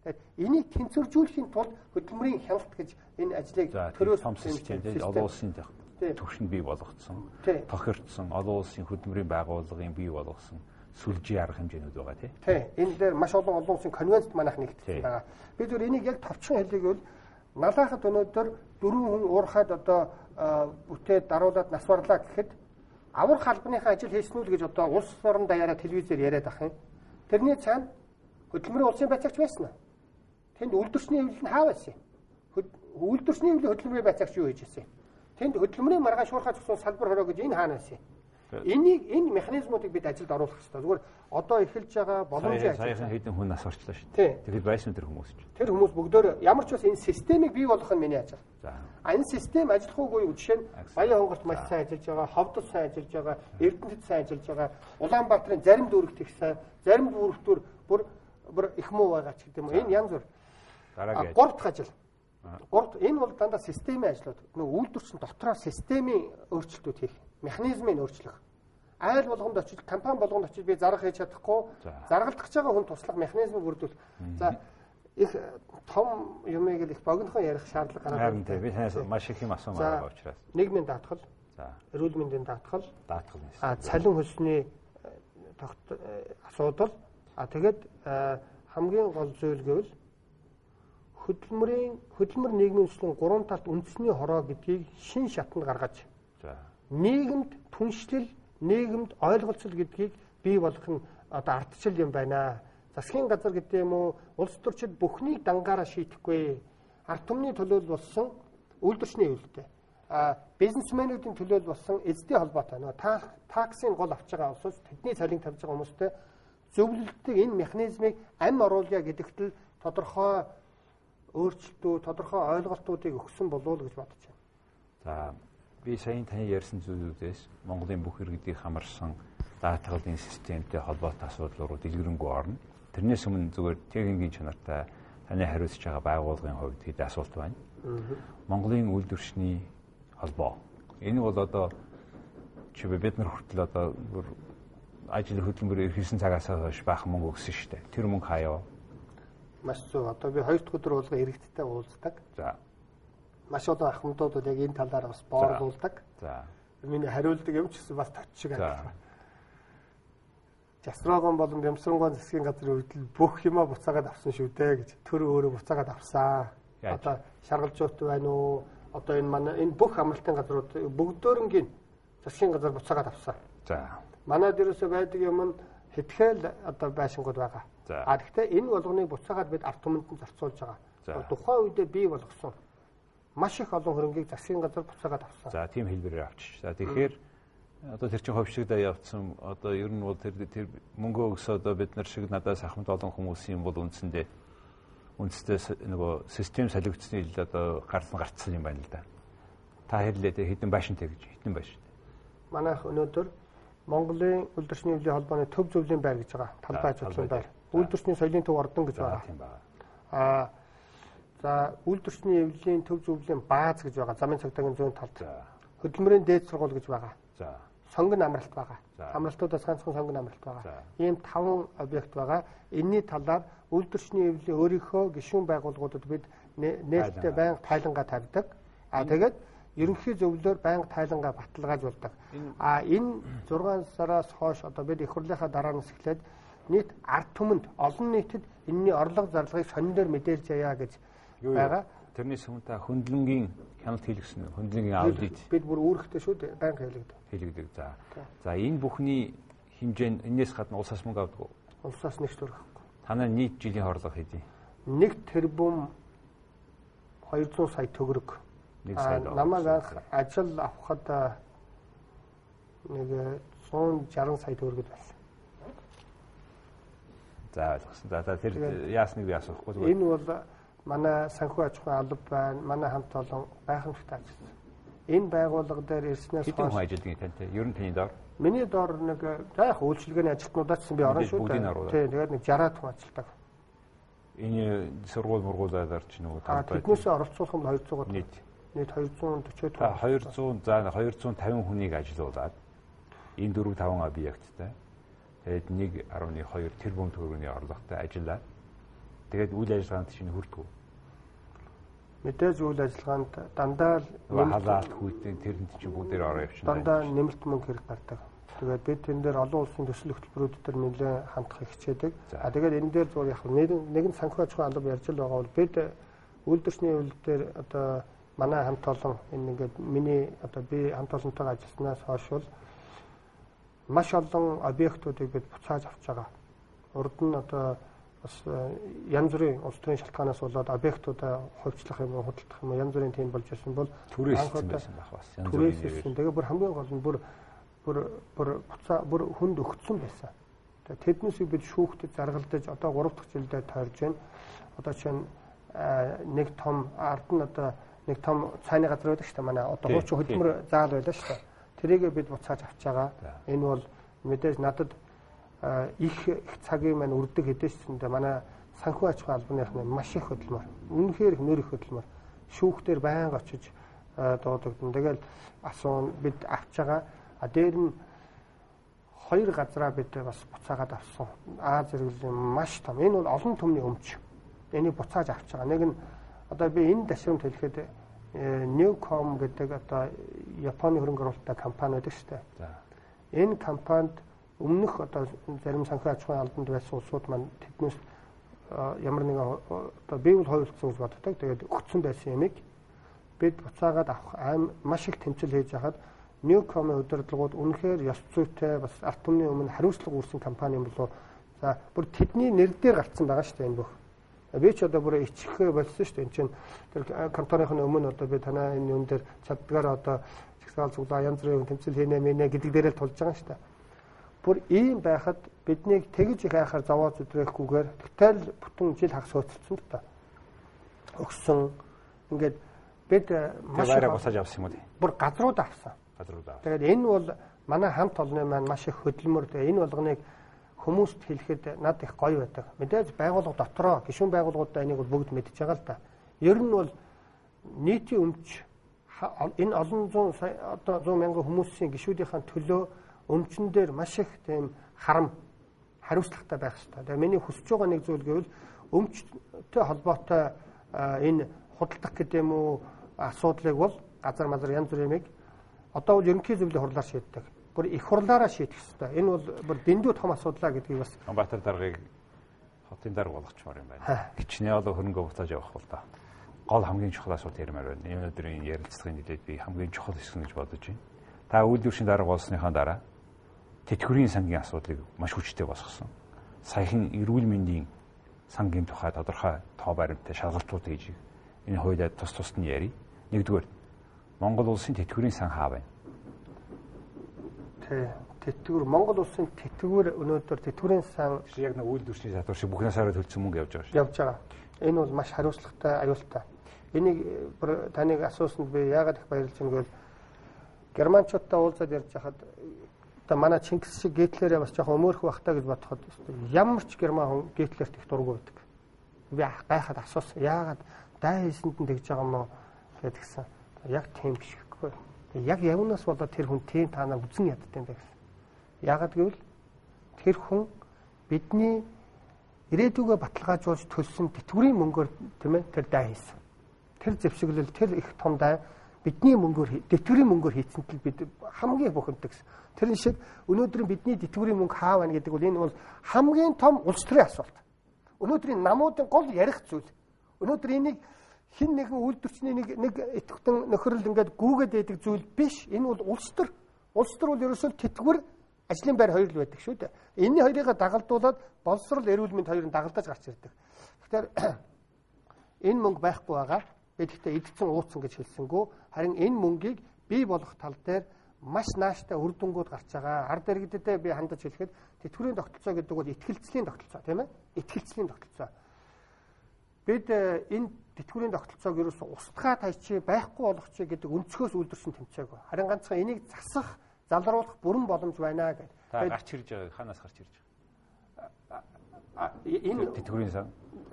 Тэгэхээр энийг тэнцвэржүүлэхийн тулд хөдөлмөрийн хяналт гэж энэ ажлыг төрөөс том систем олон улсын төвшин бий болгоцсон. Тохирдсон олон улсын хөдөлмөрийн байгууллагын бий болгосон сүлжээ арга хэмжээнүүд байгаа тий. Тий. Энэ дээр маш олон олон улсын конвенцт манайх нэгдсэн байгаа. Бид зөв энийг яг товчхон хэлийг бол налахад өнөөдөр дөрвөн хүн уурхаад одоо бүтээд даруулаад нас барлаа гэхэд аврах албаныхаа ажил хийсэн үл гэж одоо улс орон даяараа телевизээр яриад ах юм. Тэрний цаана хөдөлмөрийн улсын байцаагч байсан уу? Тэнд үлдвэрчний эвлэл нь хаа байсан юм? үйлдвэрчний хэмжээ хөдөлмөрийн байцаагч юу хийж ирсэн? Тэнд хөдөлмөрийн маргаан шуурхай зогсоон салбар хороо гэж энэ хаанаас юм? Энийг энэ механизмуудыг бид ажилд оруулах хэрэгтэй. Зүгээр одоо эхэлж байгаа боломжийн ажил. Саяхан хэдэн хүн нас орчлоо шүү дээ. Тэгэхээр байсан тэр хүмүүс ч. Тэр хүмүүс бүгдөө ямар ч бас энэ системийг бий болгох нь миний ажил. За. Энэ систем ажиллах уугүй жишээ нь. Баян хонголт маш сайн ажиллаж байгаа, Ховдод сайн ажиллаж байгаа, Эрдэнэт сайн ажиллаж байгаа, Улаанбаатарын зарим дүүрэгт их сайн, зарим дүүрэгтүр бүр бүр их муу байгаа ч гэдэг юм. Энэ янз бүр. Дараагийн гурав дахь ажил. Гурав энэ бол дандаа системийн ажлууд. Нөгөө үйлдвэрчин дотроо системийн өөрчлөлтүүд хийх, механизмыг өөрчлөх. Айл болгонд очиж, компани болгонд очиж би зарга хийж чадахгүй, За. заргалдах байгаа хүн туслах механизмыг бүрдүүл. За их э, том юмыг л их богинохон ярих шаардлага гараад байна. би танаас маш их юм асуумаар байгаа учраас. Нийгмийн даатгал, За. эрүүл мэндийн даатгал, Даатгал а цалин хөлсний э, тогт э, асуудал, а тэгээд хамгийн гол зүйл гэвэл хөдөлмөрийн хөдөлмөр нийгмийн төслийн гурван талт үндэсний хороо гэдгийг шин шатанд гаргаж нийгэмд түншлэл, нийгэмд ойлголцол гэдгийг бий болгох нь одоо ардчил юм байна. Засгийн газар гэдэг юм уу, улс төрчид бүхнийг дангаараа шийдэхгүй. Ард түмний төлөөл болсон үйлдвэрчний аюултай. А бизнесмэнүүдийн төлөөл болсон эзэдийн холбоотой нөө та- таксын гол авч байгаа улсууд тэдний цалин тавьж байгаа хүмүүстэй зөвлөлтийг энэ механизмыг ам оруулъя гэдэгт л тодорхой өөрчлөлтүүд, тодорхой ойлголтуудыг өгсөн болов уу гэж бодож байна. За би саяхан таны ярьсан зүйлүүдээс Монголын бүх иргэдийг хамарсан даатгалын системтэй холбоотой асуудал руу дэлгэрэнгүй орно. Тэрнээс өмнө зүгээр техникийн чанартай таны хариуцж байгаа байгууллагын хувьд хэд асуулт байна. Монголын үйлдвэрчний холбоо. Энэ бол одоо чи бид нар хүртэл одоо ажил хөдөлмөр эрхэлсэн цагаас хойш баах мөнгө өгсөн шүү дээ. Тэр мөнгө хаяа. Маш зөв. Одоо би хоёр дахь өдөр болго иргэдтэй уулздаг. За. Маш олон ахмадууд бол яг энэ талаар бас боорлуулдаг. За. Миний хариулдаг юм ч гэсэн бас точ шиг За. байна. Жасрагон болон Бямсрангон засгийн газрын үед л бүх юма буцаагаад авсан шүү дээ гэж төр өөрөө буцаагаад авсан. Одоо шаргалжуут байна уу? Одоо энэ манай энэ бүх амралтын газрууд бүгдөөрөнгийн засгийн газар буцаагаад авсан. За. Манайд ерөөсөө байдаг юм нь хэтгээл одоо байшингууд байгаа. А гэхдээ энэ болгоныг буцаагаад бид ард түмэнд нь зарцуулж байгаа. Тухайн үедээ бий болгосон маш их олон хөрөнгийг засгийн газар буцаагаад авсан. За тийм хэлбэрээр авчиж. За тэгэхээр одоо тэр чинь ховшигдаа явцсан одоо ер нь бол тэр тэр мөнгө өгсөө одоо бид нар шиг надаас ахмад олон хүмүүсийн бол үндсэндээ үндсдээ нөгөө систем солигдсны ил одоо гарсан гарцсан юм байна л да. Та хэллээ те хэдэн башинтай гэж хэдэн башин. Манайх өнөөдөр Монголын үйлдвэрчний хөвлийн холбооны төв зөвлөлийн байр гэж байгаа. Талбай талбай. байр. Үйлдвэрчний соёлын төв ордон гэж байгаа. тийм байна. Аа за үйлдвэрчний хөвлийн төв зөвлөлийн бааз гэж байгаа. Замын цагдаагийн зүүн талд. Хөдөлмөрийн дээд сургууль гэж байгаа. За. сонгон амралт байгаа. Амралтуудаас ганцхан сонгон амралт байгаа. Ийм таван объект байгаа. Энийний талаар үйлдвэрчний эвлэлийн өөрийнхөө гишүүн байгууллагуудад бид нэ- нээлттэй байнга тайлангаа тавьдаг. А тэгээд ерөнхий зөвлөлөөр байнга тайлангаа баталгаажуулдаг. А энэ 6 сараас хойш одоо бид их хурлынхаа дараа нас эхлээд нийт ард түмэнд олон нийтэд энэний орлого зарлагыг сонин дээр мэдээлж яая гэж байгаа. Тэрнээс өмнө та хөндлөнгийн хяналт хийлгсэн үү? Хөндлөнгийн аудит Бид бүр үүрэгтэй шүү дээ. Байнга хэлэгдэв. хийлгдэг. За. За энэ бүхний хэмжээнд энэс гадна улсаас мөнгө авдаг уу? Улсаас нэг төрөхгүй. Танай нийт жилийн хорлого хэдий? нэг тэрбум 200 сая төгрөг. Нэг А, сая доллар. намайг анх ажил авахад нэг э, 160 сая төгрөгөд байсан. За ойлгосон. За тэр яасныг би асуухгүй зүгээр. Энэ бол манай санхүү аж ахуйн алба байна. Манай хамт олон гайхамшигтай ажилласан. Энэ байгууллага дээр ирснээс Хэдэн хүн хойш ажилтны тантай? Ер нь таны доор миний доор нэг э, яг үйлчилгээний ажилтнуудаас ч би Мэдээж шүү оруулаад. Тий, тэгээд нэг 60 хүн ажилтдаг. энэ сургууль мургуулаар ч нөгөө талбай тэднээсээ оролцуулах нь 200 нийт нийт 240 та хүн. 200 за 250 хүнийг ажилуулад энэ 4 5 объекттай тэгээд 1.2 тэрбум төгрөгийн орлоготой ажиллаад тэгээд үйл ажиллагаанд чинь хүрдэг. Мэдээж үйл ажиллагаанд дандаа халаалт хүйтэн тэрэнд чинь бүгдээр ороо явчихна. дандаа нэмэлт мөнгө хэрэг гардаг. Тэгээд бид энэ дээр олон улсын төсөл хөтөлбөрүүд дээр нэлээд хандах хичээдэг. А тэгээд энэ дээр зүгээр яг нэг нэгэн санхүү аж ахуйн алба ярьж л байгаа бол бид үйлдвэрчний хөвлөл дээр одоо манай хамт олон энэ ингээд миний одоо би хамт олонтойгоо ажилласнаас хойш бол маш олон объектуудыг бид буцааж авч байгаа. Урд нь одоо бас э, янз бүрийн улс төрийн шалтгаанаас болоод объектуудаа хувьчлах юм уу худалдах юм уу янз бүрийн тийм болж ирсэн бол түрээссэн байсан байх бас бүрийн түрээссэн. Тэгээ бүр хамгийн гол нь бүр бүр бүр буцаа бүр хүнд өгцсөн байсан. Тэднээсийг бид шүүхтэд заргалдаж одоо 3 дахь жилдээ тойрж байна. Одоо чинь нэг том ард нь одоо нэг том цайны газар байдаг шүү дээ манай одоо хуучин хөдөлмөр заал байлаа шүү дээ. Тэрийгээ бид буцааж авч байгаа. Энэ бол мэдээж надад их их цагийн маань үрдэг хэдээсэндээ манай санхүү аж ахуйн албаныхны маш их хөдөлмөр. Үнэхээр их нэр их хөдөлмөр. Шүүхтэр байнга очиж дуудагдана. Тэгэл асуун бид авч байгаа. А дээр нь хоёр газараа бид бас буцаагаад авсан. Аа зэрэглэлийн маш том. Энэ бол олон түмний өмч. Энийг буцааж авч байгаа. Нэг нь одоо би энэ ташрамт хэлэхэд Newcom гэдэг одоо Японы хөрөнгө оруулалттай компани байдаг шүү дээ. За. Энэ компанид өмнөх одоо зарим санхүү аж ахуйн албанд байсан улсууд маань тэднээс ямар нэгэн одоо бий бол хувилцсан гэж боддог. Тэгээд өгцөн байсан юмыг бид буцаагаад авах аим маш их тэмцэл хийж хахад Newcom-ын удирдлагууд үнэхээр ёс зүйтэй бас ард түмний өмнө хариуцлага үүрсэн компани юм болов. За бүр тэдний нэр дээр гарцсан байгаа шүү дээ энэ бүх. Би ч одоо бүр ичих болсон шүү дээ. Энд чинь тэр конторынхны өмнө одоо би танаа энэ юм дээр чаддгаар одоо сексуал цуглаа янз бүрийн тэмцэл хийнэ мэнэ гэдэг дээрээ тулж байгаа шүү дээ бүр ийм байхад биднийг тэгж их айхаар зовоо зүдрэхгүйгээр тэгтэл бүтэн жил хагас хөөцөлсөн л та. Өгсөн. Ингээд бид маш их босаж авсан юм уу? Бүр газрууд авсан. Газрууд авсан. Тэгээд энэ бол манай хамт олонны маань маш их хөдөлмөр. Энэ болгоныг хүмүүст хэлэхэд над их гоё байдаг. Мэдээж байгууллага дотроо гишүүн байгууллагуудаа энийг бол бүгд мэдж байгаа л да. Ер нь бол нийтийн өмч энэ олон зуун одоо 100 мянган хүмүүсийн гишүүдийн төлөө өмчн дээр маш их тийм харам хариуцлагатай байх хэрэгтэй. Тэгээ миний хүсэж байгаа нэг зүйл гэвэл өмчтэй холбоотой энэ худалдах гэдэг юм уу асуудлыг бол газар мазар янз бүрийн одоо бол ерөнхий зөвлөлийн хурлаар шийддэг. Бүр их хурлаараа шийдэх хэрэгтэй. Энэ бол бүр дэндүү том асуудлаа гэдгийг бас Баатар даргаыг хотын дарга болгочмоор юм байна. Хичнээн олон хөрөнгө буцааж явах бол та. Гол хамгийн чухал асуудал ярмаар байна. Энэ өдрийн ярилцлагын нэлээд би хамгийн чухал хэсэг гэж бодож байна. Та үйлдвэрчийн дарга болсныхаа дараа тэтгэврийн сангийн асуудлыг маш хүчтэй босгосон. Саяхан эрүүл мэндийн сангийн тухай тодорхой тоо баримттай шалгалтууд хийж энэ хоёулаа тус тусд нь яри. Нэгдүгээр Монгол улсын тэтгэврийн сан хаа байна? Тэ тэтгэвэр Монгол улсын тэтгэвэр өнөөдөр тэтгэврийн сан яг нэг үйлдвэрчний татвар шиг бүхнээс хараад төлсөн мөнгө явж байгаа шүү. Явж байгаа. Энэ бол маш хариуцлагатай аюултай. Энийг таныг асуусанд би яагаад их баярлж байна гэвэл германчуудтай уулзаад ярьж хахад Одоо манай Чингис шиг Гитлерээ бас жоохон өмөөрөх бахтаа гэж бодоход ямар ч герман хүн Гитлерт их дургу байдаг. Би гайхаад асуусан. Яагаад дай хийсэнд нь тэгж байгаа юм уу гэдгсэн. Яг тийм биш. Яг явнаас болоод тэр хүн тийм таанаа үзэн яддаг юм гэсэн. Яагаад гэвэл тэр хүн бидний ирээдүгөө баталгаажуулж төлсөн тэтгэврийн мөнгөөр тийм ээ тэр дай хийсэн. Тэр зэвсэглэл тэр их том дай бидний мөнгөөр тэтгэврийн мөнгөөр хийцэнтэл бид хамгийн бухимддаг. Тэр шиг өнөөдөр бидний тэтгэврийн мөнгө хаа байна гэдэг бол энэ бол хамгийн том улс төрийн асуулт. Өнөөдрийн намуудын гол ярих зүйл. Өнөөдөр энийг хин нэгэн үйлдвэрчний нэг нэг итгэвтэн нөхрөл ингээд гүүгээд байдаг зүйл биш. Энэ бол улс төр. Улс төр бол ерөөсөө тэтгэвэр ажлын байр хоёр л байдаг шүү дээ. Энийн хоёрыг дагалдуулаад боловсрол эрүүл мэнд хоёрын дагалдаж гарч ирдэг. Тэгэхээр энэ мөнгө байхгүй байгаа. Би гэхдээ идцэн ууцсан гэж хэлсэнгүү. Харин энэ мөнгийг бий болох тал дээр маш нааштай үр дүнгууд гарч байгаа. Ард иргэдэдээ би хандаж хэлэхэд тэтгэврийн тогтолцоо гэдэг бол ихтгэлцлийн тогтолцоо тийм ээ? Ихтгэлцлийн тогтолцоо. Бид э, энэ тэтгэврийн тогтолцоог ерөөсө устгаа тайчи байхгүй болгоч гэдэг өнцгөөс үйлдвэрчин тэмцээг. Харин ганцхан энийг засах, залруулах бүрэн боломж байна гэдэг. Та гарч ирж байгаа ханаас гарч ирж байгаа? Энэ тэтгэврийн сан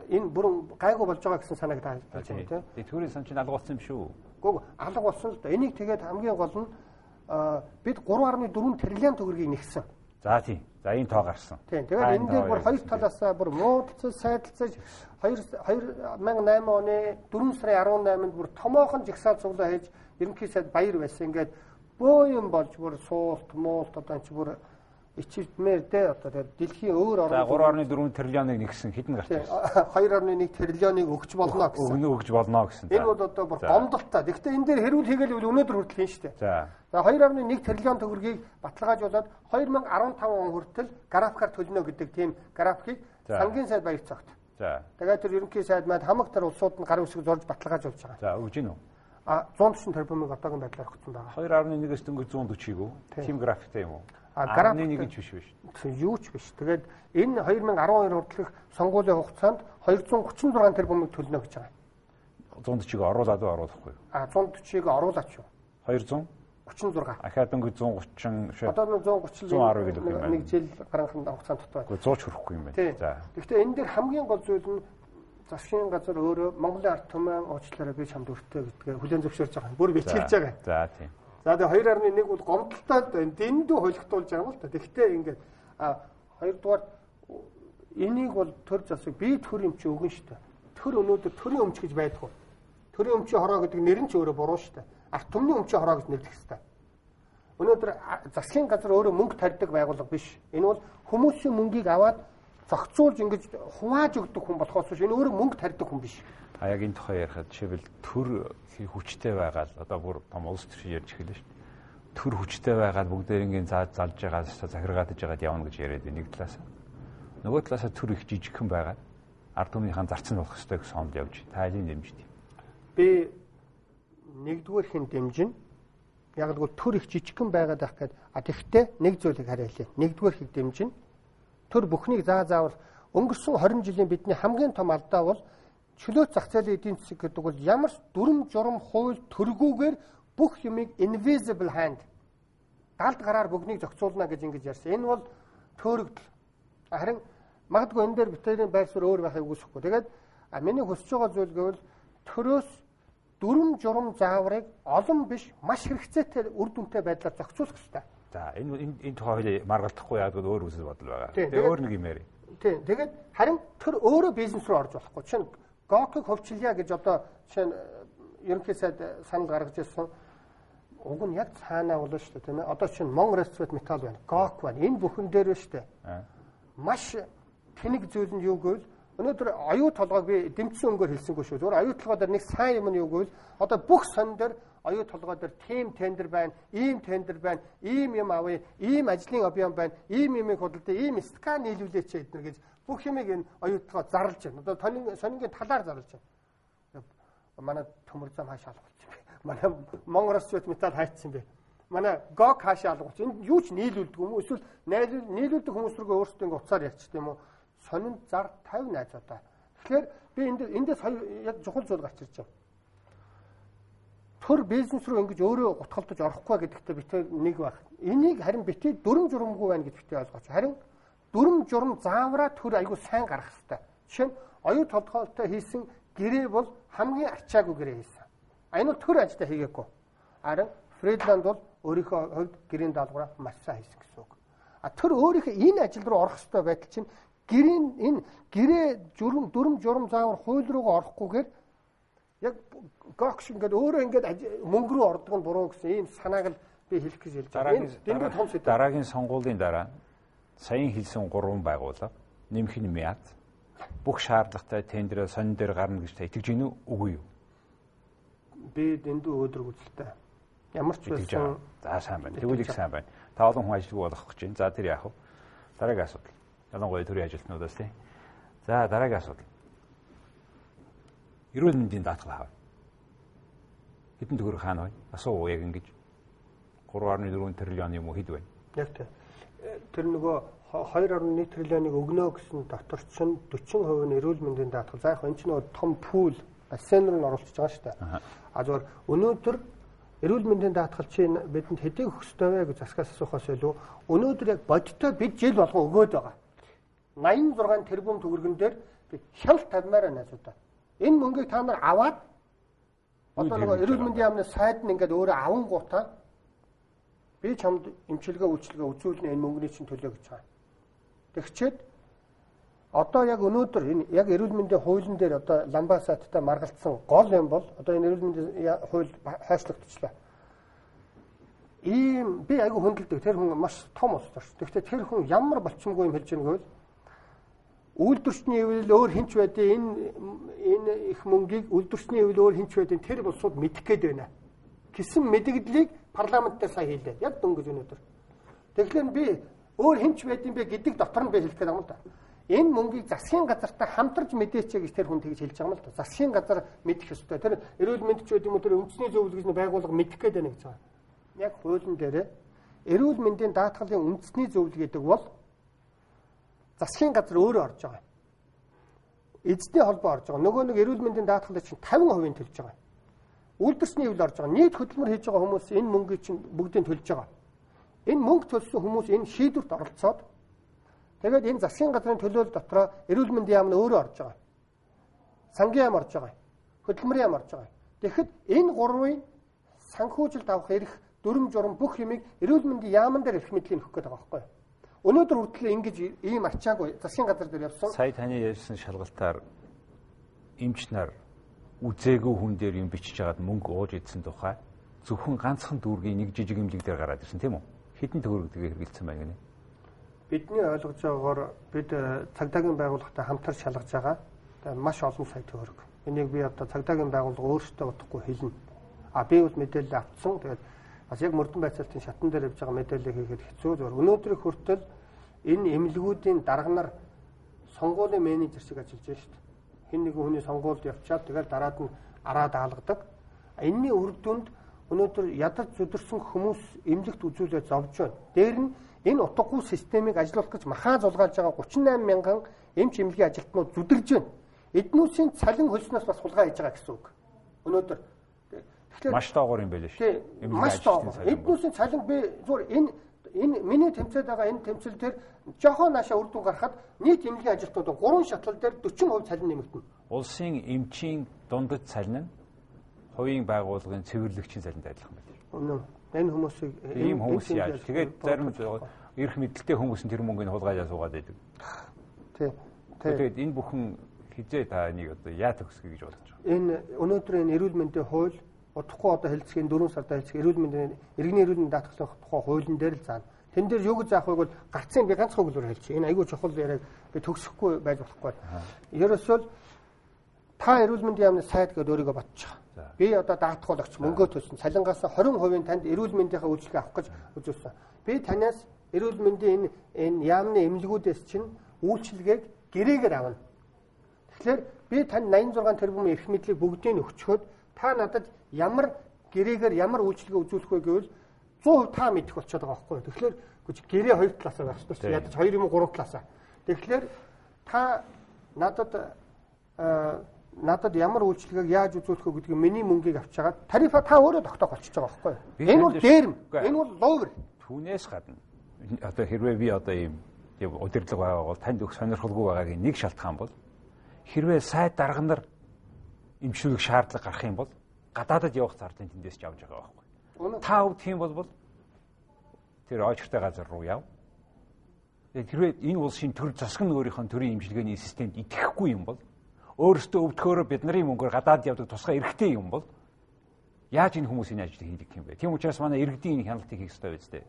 энэ бүрэн гайгүй болж байгаа гэсэн санааг та хэлж байна тийм. Тэтгэврийн сан чинь алга болсон юм шүү. Гэхдээ алга болсон л да. Энийг тэгээд хамгийн гол нь бид 3.4 триллион төгрөгийг нэгсэн. За тийм. За энэ тоо гарсан. Тийм. Тэгээд энэ дээр бүр хоёр талаас бүр муудалцаж, сайдалцаж 2008 оны 4 сарын 18-нд бүр томоохон жигсаал цуглаа хийж ерөнхий сайд баяр байсан. Ингээд бөө юм болж бүр суулт, муулт одоо энэ ч бүр ичвмээр дээ одоо тэгээд дэлхийн өөр орнууд За 3.4 триллионыг нэгсэн хэдэн гарч байна? 2.1 триллионыг өгч болно гэсэн. Өгнө өгж болно гэсэн. Энэ бол одоо бүр гомдолтой. Гэхдээ энэ дээр хэрүүл хийгээл өнөөдөр хүртэл хийн штэ. За. За 2.1 триллион төгрөгийг баталгаажуулаад 2015 он хүртэл графикаар төлнө гэдэг тийм графикийг. Сангийн сайд баяр цагт. За. Тэгээд тэр ерөнхий сайд маань хамаг тэр улсууд нь гар үсэг зурж баталгаажуулж байгаа. За өгж гин үү? А 140 тэрбумыг одоогийн байдлаар өгсөн байгаа. 2.1-ээс дөнгөж 140-ийг үү? Тийм. Тим графиктэй юм уу? График- 11 гэж биш биш. Юу ч биш. Тэгээд энэ 2012 хүртэлх сонгуулийн хугацаанд 236 тэрбумыг төлнө гэж байгаа. 140-ийг оруулаад уу оруулахгүй юу? А 140-ыг оруулаач юу? 200 36. ахаад дөнгөж 130 шээ. Одоо нэг 130 110 гэлэг юм байна. нэг жил гаргахын хугацаанд дотор. Гэхдээ 100 ч хүрэхгүй юм байна. За. Гэхдээ энэ дээр хамгийн гол зүйл нь засгийн газар өөрөө Монголын ард түмэн уучлаарай би чамд өртөө гэдгээ хүлээн зөвшөөрж байгаа. Бүр бичилж байгаа. За тийм. За тэгээ 2.1 бол гомдолтой. Дэндүү холигтуулж байгаа юм л та. Тэгэхдээ ингээд а хоёрдугаар энийг бол төр засаг би төр юм чи өгөн штэ. Төр өнөөдөр төрийн өмч гэж байдгүй. Төрийн өмчийн хороо гэдэг нэр нь ч өөрөө буруу штэ. Арт түмний өмчийн хороо гэж нэрлэх хэрэгтэй. Өнөөдөр засгийн газар өөрөө мөнгө тарьдаг байгууллага биш. Энэ бол хүмүүсийн мөнгийг аваад зохицуулж ингэж хувааж өгдөг хүн болохоос. Энэ өөрөө мөнгө тарьдаг хүн биш. А яг энэ тухай ярихад жишээлбэл төр хүчтэй байгаад одоо бүр том улс төршин ярьж эхэллээ шүү дээ. Төр хүчтэй байгаад бүгдээрингийн зааж залж байгаа захиргаатаж байгаад явна гэж яриад байна нэг талаас. Нөгөө талаас төр их жижигхэн байгаад ард түмнийхэн зарцсан болох ёстой гэж сонд явж. Та алийг нэмжтэй. би нэгдүгээр хин дэмжин яг л төр их жижигхэн байгаад байх гээд а тэгтээ нэг зүйлийг хариулъя. Нэгдүгээр хийг дэмжин төр бүхнийг заа заавал өнгөрсөн 20 жилийн бидний хамгийн том алдаа бол чөлөөт зах зээлийн эдийн засаг гэдэг бол ямар ч дүрм журм хууль төргүүгээр бүх юмыг invisible hand галд гараар бүгнийг зохицуулна гэж ингэж ярьсан. Энэ бол төөрөгдөл. Харин магадгүй энэ дээр битэрийн байр суурь өөр байхыг үгүйсэхгүй. Тэгээд миний хүсэж байгаа зүйл гэвэл төрөөс дүрм журм зааврыг олон биш маш хэрэгцээтэй үр дүнтэй байдлаар зохицуулах хэрэгтэй. За энэ энэ тухай маргалдахгүй яагаад өөр үзэл бодол байгаа. Тэгээ өөр нэг юм яри. Тийм. Тэгээд харин тэр өөрөө бизнес рүү орж болохгүй. Жишээ нь ГОК-ыг хөвчлөе гэж одоо жишээ нь э, ерөнхий сайд э, санал гаргаж ирсэн. Уг нь яг цаанаа болно шүү дээ тийм ээ. Одоо чинь Мон Ресторат металл байна. ГОК байна. Энэ бүхэн дээр байна шүү дээ. Маш тэнэг зүйл нь юу гэвэл өнөөдөр оюу толгойг би дэмжсэн өнгөөр хэлсэнгүй шүү. Зүгээр оюу толгой дээр нэг сайн юм нь юу гэвэл одоо бүх сон дээр оюу толгой дээр тим тендер байна, ийм тендер байна, ийм юм авъя, ийм ажлын объем байна, ийм юмыг худалдаа, ийм скан нийлүүлээч эднэр гэж бүх юмыг энэ оюу толгой зарлж байна. Одоо сонин сонингийн талаар зарлж байна. Манай төмөр зам хаашаа алгуулчих бэ? Манай Монгорсчууд металл хайцсан бэ? Манай гог хаашаа алгуулчих. Энд юу ч нийлүүлдэг юм уу? Эсвэл нийлүүл нийлүүлдэг хүмүүс рүүгээ өөрсдөө уцаар ярьчих тийм үү? Сонин зар 50 найзуудаа. Тэгэхээр би энд эндээс яг чухал зүйл гарч ирж байна. Төр бизнес рүү ингэж өөрөө гутгалдаж орохгүй гэдэгтээ битээ нэг баг. Энийг харин битээ дүрм журмгүй байна гэж битээ ойлгооч. Харин дүрм журм заавраа төр айгүй сайн гарах хэрэгтэй. Жишээ нь оюу толгойлтой хийсэн гэрээ бол хамгийн ачаагүй гэрээ хийсэн. Энэ бол төр ажлаа хийгээгүй. Харин Фридланд бол өөрийнхөө хувьд гэрийн даалгавраа маш сайн хийсэн гэсэн үг. А төр өөрийнхөө энэ ажил руу орох хэрэгтэй байтал чинь гэрийн энэ гэрээ журм дүрм журм заавар хууль руугаа орохгүйгээр яг гогш ингээд өөрөө ингээд мөнгө рүү ордог нь буруу гэсэн ийм санааг л би хэлэх гэж хэлж байгаа. Дэндүү том сэдв. дараагийн сонгуулийн дараа саяхан хэлсэн гурван байгууллага нэмэх нь мяд бүх шаардлагатай тендер сонин дээр гарна гэж та итгэж гинүү үгүй юу? Би дэндүү өөдрөг үзэлтэй. Ямар ч байсан. За сайн байна. Тэгвэл их сайн байна. Та олон хүн ажилгүй болох гэж байна. За тэр яах вэ? Дараагийн асуудал. Ялангуяа төрийн ажилтнуудаас тийм. За дараагийн асуудал. Эрүүл мэндийн даатгал хаа. Хэдэн төгрөг хаана вэ? Асуу яг ингэж 3.4 триллион юм уу хэд вэ? яг тэ. Тэр нөгөө хо- 2.1 триллионыг өгнө гэсэн дотор чинь 40% нь эрүүл мэндийн даатгал. За яг энэ чинь нөгөө том пул бассейн руу оруулчихж байгаа шүү дээ. А зөвөр өнөөдөр эрүүл мэндийн даатгал чинь бидэнд хэдийг өгөх ёстой вэ гэж засгаас асуухаас илүү өнөөдөр яг бодиттой бид жил болгон өгөөд байгаа. 86 тэрбум төгрөгөн дээр би хяналт тавьмаар байна асуудаа. Энэ мөнгийг та нар аваад одоо нөгөө эрүүл мэндийн яамны сайд нь ингээд өөрөө авангуудаа би чамд эмчилгээ үйлчилгээ үзүүлнэ энэ мөнгөний чинь төлөө гэж байгаа. Тэгчээд одоо яг өнөөдөр энэ яг эрүүл мэндийн хуулийн дээр одоо ламбасааттай маргалцсан гол юм бол одоо энэ эрүүл мэндийн хууль хайшлагдчихлаа. Ийм би айгүй хөндлөдөг тэр хүн маш том устдаа шүү. Тэгвэл тэр хүн ямар болчингүй юм хэлж байгаа нь үйлдвэрчний ивэл өөр хинч байдیں۔ Энэ энэ их мөнгийг үйлдвэрчний ивэл өөр хинч байдیں۔ Тэр болсууд мэдэх гээд байна. Гэсэн мэдгдлийг парламент дээр сая хийлээ. Яг дөнгөж өнөөдөр. Тэгэхээр би өөр хинч байдیں۔ бэ гэдэг дотор нь би хэлэх байгаа юм да. энэ мөнгийг засгийн газартай хамтарч мэдээчээ гэж тэр хүн тэгж хэлж байгаа юм л да. Засгийн газар мэдэх ёстой. Тэр эрүүл мэндч гэдэг юм уу тэр үндэсний зөвлөл гэж байгуулга мэдэх гээд байна гэж байгаа. Яг хуулийн дээр эрүүл мэндийн даатгалын үндэсний зөвлөл гэдэг бол засгийн газар өөрөө орж байгаа. Эзний холбоо орж байгаа. Нөгөө нэг эрүүл мэндийн даатгалыг чинь 50% төлж байгаа. Үйлдвэрсний хэвлэл орж байгаа. Нийт хөдөлмөр хийж байгаа хүмүүс энэ мөнгийг чинь бүгдийг төлж байгаа. Энэ мөнгө төлсөн хүмүүс энэ шийдвэрт оролцоод Тэгээд энэ засгийн газрын төлөөлөл дотроо эрүүл мэндийн яам нь өөрөө орж байгаа. Сангийн яам орж байгаа. Хөдөлмөрийн яам орж байгаа. Тэгэхэд энэ гурвын санхүүжилт авах эрх дүрм журм бүх юмыг эрүүл мэндийн яамн дээр эрх мэдлийг өгөх гэдэг байгаа байхгүй юу? Өнөөдөр хүртэл ингэж ийм арчаагүй засгийн газар дээр явсан. Сая таны ярьсан шалгалтаар эмч нар үзээгүй хүн дээр юм бичиж хагаад мөнгө ууж идсэн тухай зөвхөн ганцхан дүүргийн нэг жижиг имлэг дээр гараад ирсэн тийм үү? Хэдэн төгрөг тэгээ хэрэгэлсэн байна гинэ? бидний ойлгож байгаагаар бид э, цагдаагийн байгууллагатай хамтарч шалгаж байгаа. Маш олон сая төгрөг. Энийг би одоо цагдаагийн байгууллага өөрсдөө удахгүй хэлнэ. А би бол мэдээлэл авсан. Тэгээд бас яг мөрдөн байцаалтын шатан дээр явж байгаа мэдээлэл хийхэд хэцүү зөв. Өнөөдрийн хүртэл энэ эмнэлгүүдийн дарганаар сонгуулийн менежер шиг ажиллаж байна шүү дээ. Хин нэгэн хүний сонгуульд явчаад тэгэл дараад нь араа даалгадаг. Энийний үр дүнд өнөөдөр ядарч зүдэрсэн хүмүүс эмнэлэгт үзүүлээд зовж байна. Дээр нь энэ утгагүй системийг ажилуулах гэж махаа зулгааж байгаа 38 мянган эмч эмнэлгийн ажилтнууд зүдэрж байна. Эднүүсийн цалин хөлснөөс бас хулгай хийж байгаа гэсэн үг. Өнөөдөр тэгэхээр маш доогоор юм байлээ шүү. Маш доогоор. Эднүүсийн цалин би зүгээр энэ энэ миний тэмцээд байгаа энэ тэмцэл дээр жоохон наашаа үр дүн гарахад нийт эмнэлгийн ажилтнууд 3 шатлал дээр 40% цалин нэмэгдэнэ. Улсын эмчийн дундад цалин нь хувийн байгууллагын цэвэрлэгчийн цалинтай адилхан байна. Үнэн. Энэ хүмүүсийг ийм хүмүүс яаж тэгээд зарим эрх мэдэлтэй хүмүүс нь тэр мөнгөний хулгайжаа суугаад байдаг. Тий. Тэгээд энэ бүхэн хизээ та энийг одоо яа төгсгөө гэж бодож байна. Энэ өнөөдөр энэ эрүүл мэндийн хууль удахгүй одоо хэлцгийн 4 сард хэлцэх эрүүл мэндийн иргэний эрүүл мэндийн даатгалын тухай хуулийн дээр л заана. Тэн дээр юу гэж заах вэ бол гарцын би ганцхан өгүүлбэр хэлчих. Энэ айгүй чухал яриаг би төгсөхгүй байж болохгүй. Ерөөсөө та эрүүл мэндийн яамны сайд гэдэг өөрийгөө бодчих. Би одоо даатгуулагч мөнгөө төлсөн. Цалингаас 20% танд эрүүл мэндийнхаа үйлчлэгээ авах гэж үзүүлсэн. Би танаас эрүүл мэндийн энэ энэ яамны эмнэлгүүдээс чинь үйлчлэгийг гэрээгээр авна. Тэгэхээр би танд 86 тэрбум эрх мэдлийг бүгдийг өгчхөд та надад ямар гэрээгээр ямар үйлчлэгээ үзүүлэх вэ гэвэл 100% та мэдэх болчиход байгаа байхгүй. Тэгэхээр гэрээ хоёр талаасаа байх хэрэгтэй. Ядаж хоёр юм уу гурав талаасаа. Тэгэхээр та надад надад ямар үйлчлэгийг яаж үзүүлэх вэ гэдгийг миний мөнгийг авч байгаа тарифа та өөрөө тогтоох болчихж байгаа байхгүй? Энэ бол дээрм. Энэ бол ловер. Түүнээс гадна одоо хэрвээ би одоо ийм удирдлага байгаа бол танд өгөх сонирхолгүй байгаагийн нэг шалтгаан бол хэрвээ сайд дарга нар эмчнүүрийг шаардлага гарах юм бол гадаадад явах зардын тэндээс ч авч байгаа байхгүй. Та хувьд тийм бол тэр очиртай газар руу яв. Хэрвээ энэ улсын төр засаг нь өөрийнхөө төрийн имчилгээний системд итгэхгүй юм бол өөрөөсөө өвдөхөөрөө бидний мөнгөөр гадаад явдаг тусгай эрхтэй юм бол яаж энэ хүмүүсийн ажлыг хийдэг юм бэ? Тийм учраас манай иргэдийн хяналтыг хийх ёстой биз дээ.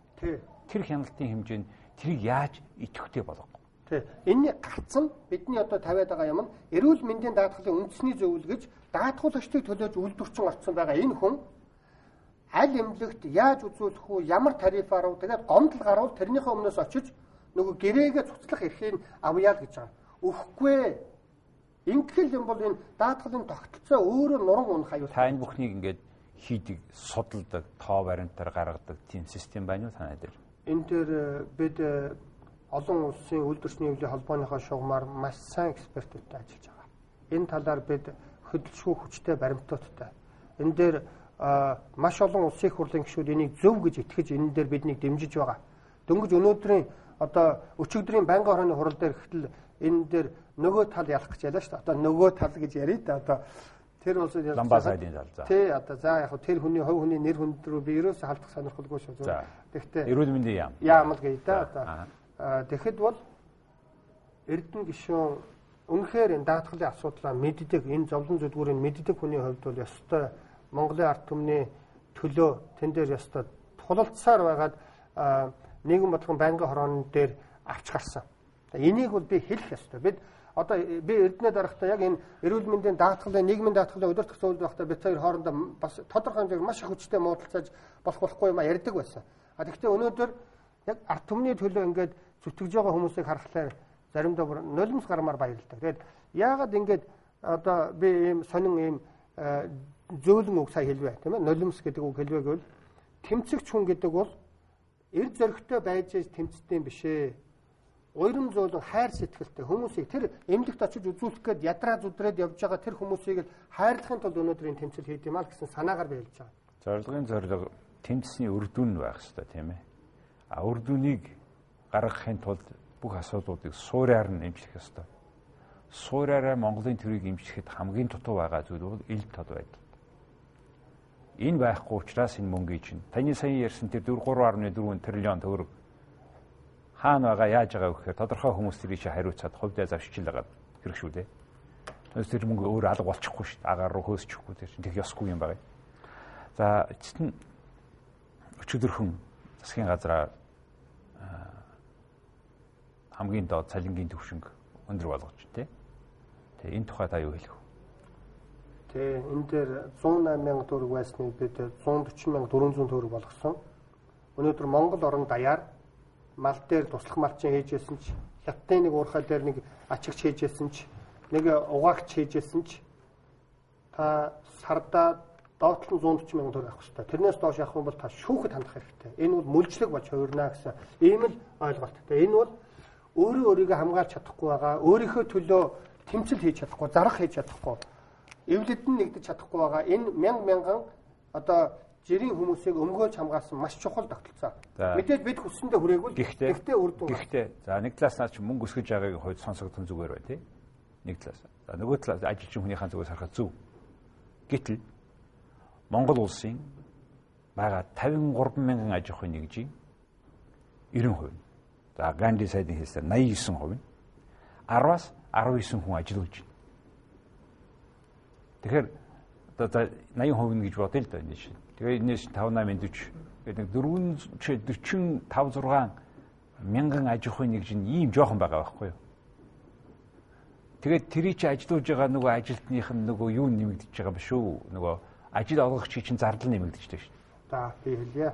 Тэр хяналтын хэмжээнд тэрийг яаж идэвхтэй болгохгүй. Тий. Энэний гарцсан бидний одоо тавиад байгаа юм нь эрүүл мэндийн даатгалын үндэсний зөвлөл гэж даатгуулагчдыг төлөөж үйлдвэрчин орцсон байгаа энэ хүн аль эмнэлэгт яаж үзүүлэх үү, ямар тарифаар уу тэгээд гомдол гарвал тэрнийхээ өмнөөс очиж нөгөө гэрээгээ цуцлах эрхийг авъя гэж байгаа. Өгөхгүй Ингэхэл юм бол энэ даатгалын тогтолцоо өөрөө нуран унах аюул. Та энэ бүхнийг ингээд хийдэг, судалдаг, тоо баримтаар гаргадаг тийм систем байна уу танай дээр? Энэ дээр э, бид э, олон улсын үйлдвэрчний хөвлийн холбооныхоо шугамар маш сайн экспертүүдтэй ажиллаж байгаа. Энэ талаар бид хөдөлшгүй хүчтэй баримтуудтай. Энэ дээр маш олон улсын их хурлын гишүүд энийг зөв гэж итгэж энэ дээр биднийг дэмжиж байгаа. Дөнгөж өнөөдрийн одоо өчигдрийн байнгын хорооны хурал дээр гэтэл энэ дээр нөгөө тал ялах гэж ялаа шүү дээ. Одоо нөгөө тал гэж ярив да одоо тэр улс ламбаа сайдын тал за. Тий одоо за яг тэр хүний хувь хүний нэр хүнд рүү би ерөөсө халдах сонирхолгүй шүү. Тэгэхдээ эрүүл мэндийн яам. Яам л гээ да одоо. Тэгэхэд бол Эрдэнэ гишүүн үнэхээр энэ даатгалын асуудлаа мэддэг энэ зовлон зүдгүүрийн мэддэг хүний хувьд бол ёстой Монголын ард түмний төлөө тэн дээр ёстой тулалцсаар байгаад нийгэм бодлогын байнгын хорооны дээр авч гарсан. Энийг бол би хэлэх ёстой. Бид одоо би Эрдэнэ дарахтаа яг энэ эрүүл мэндийн даатгалын нийгмийн даатгалын удирдах зөвлөлд байхдаа бид хоёр хоорондоо бас тодорхой хэмжээгээр маш их хүчтэй муудалцаж болох болохгүй юм а ярьдаг байсан. А тэгэхдээ өнөөдөр яг ард түмний төлөө ингээд зүтгэж байгаа хүмүүсийг харахаар заримдаа бүр нулимс гармаар баярлдаг. Тэгээд яагаад ингэж одоо би ийм сонин ийм зөөлөн үг сая хэлвэ тийм ээ нулимс гэдэг үг хэлвэ гэвэл тэмцэгч хүн гэдэг бол эрд зөрөгтэй байж тэмцдэг биш ээ. Уйрам зөөлөн хайр сэтгэлтэй хүмүүсийг тэр эмнэлэгт очиж үзүүлэх гээд ядраа зүдрээд явж байгаа тэр хүмүүсийг хайрлахын тулд өнөөдрийн тэмцэл хийд юм аа гэсэн санаагаар би хэлж байгаа. Зорилгын зорилго тэмцсний үр дүн байх хэрэгтэй тийм ээ. А үр дүнийг гаргахын тулд бүх асуудлуудыг суурьаар нь эмчлэх ёстой. Суурьаараа Монголын төрийг эмчлэхэд хамгийн дутуу байгаа зүйл бол ил тод байдал. Энэ байхгүй учраас энэ мөнгөийг чинь таны сая ярьсан тэр 4.4 триллион төгрөг хаана байгаа яаж байгаа гэхээр тодорхой хүмүүс тэрийг чи хариуцаад хувьдаа завшчихлаа хэрэг шүү дээ. Тэрс тэр мөнгө өөр алга болчихгүй шүү дээ. Агаар руу хөөсчихгүй тэр чинь тэг ёсгүй юм байна. За эцэст нь өчигдөрхөн засгийн газраа хамгийн доод цалингийн төвшинг өндөр болгож тий. Тэгээ энэ тухай та юу хэлэх вэ? Тэгээ энэ дээр 108 мянга төгрөг байсныг бид 140 мянга 400 төгрөг болгосон. Өнөөдөр Монгол орон даяар мал дээр туслах малчин хийжсэн ч хятадын нэг уурхай дээр нэг ачигч хийжсэн ч нэг угаагч хийжсэн ч та сардаа доотлон 140 мянган төгрөг авах хэрэгтэй. Тэрнээс доош авах юм бол та шүүхэд хандах хэрэгтэй. Энэ бол мүлжлэг болж хувирна гэсэн ийм л ойлголттой. Энэ бол өөрөө өөрийгөө хамгаалж чадахгүй байгаа, өөрийнхөө төлөө тэмцэл хийж чадахгүй, зарах хийж чадахгүй, эвлэд нь нэгдэж чадахгүй байгаа. Энэ мянга мянган одоо жирийн хүмүүсийг өмгөөлж хамгаалсан маш чухал тогтолцоо. Мэдээж бид хүссэндээ хүрээгүй л гэхдээ үр дүн. Гэхдээ за нэг талаас нь мөнгө өсгөж байгаагийн хувьд сонсогдсон зүгээр бай тээ. Нэг талаас. За нөгөө талаас ажилчин хүнийхэн зүгээс харахад зөв. Гэтэл Монгол улсын байгаа 53 мянган аж ахуйн нэгжийн 90% нь За Ганди сайдын хэлсээр 89% нь 10-аас 19 хүн ажиллаж байна. Тэгэхээр одоо 80% гэж бодъё л да энэ шин. Тэгээ энэс 5 8 40 гэдэг нэг 445 6 мянган аж ахуйн нэгж нь ийм жоохон байгаа байхгүй юу? Тэгээд тэрий чи ажиллаж байгаа нөгөө ажилтных нь нөгөө юу нэмэгдэж байгаа юм шүү. Нөгөө ажил олгогчийн чинь зардал нэмэгдэж байгаа шүү. За би хэлье.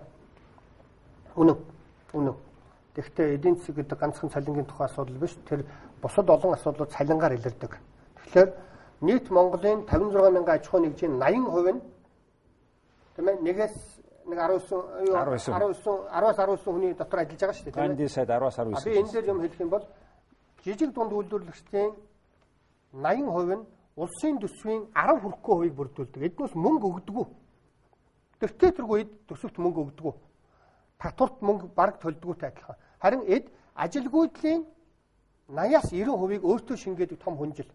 Үнэн. Үнэн. Гэхдээ эдийн засаг гэдэг ганцхан цалингийн тухай асуудал биш. Тэр бусад олон асуудлууд цалингаар илэрдэг. Тэгэхээр нийт Монголын 56 мянган аж ахуй нэгжийн 80% нь тийм ээ нэгээс нэг 19 19 10-аас 19 хүний дотор ажиллаж байгаа шүү дээ. Ганди сайд 10-аас 19. Би энэ дээр юм хэлэх юм бол жижиг дунд үйлдвэрлэгчдийн 80% нь улсын төсвийн 10 хүрэхгүй хувийг бүрдүүлдэг. Эднээс мөнгө өгдөг. Тэртээ тэргүй төсөвт мөнгө өгдөг татварт мөнгө бараг төлдгүүтэй адилхан. Харин эд ажилгүйдлийн 80-аас 90%-ийг өөртөө шингээдэг том хүнжил.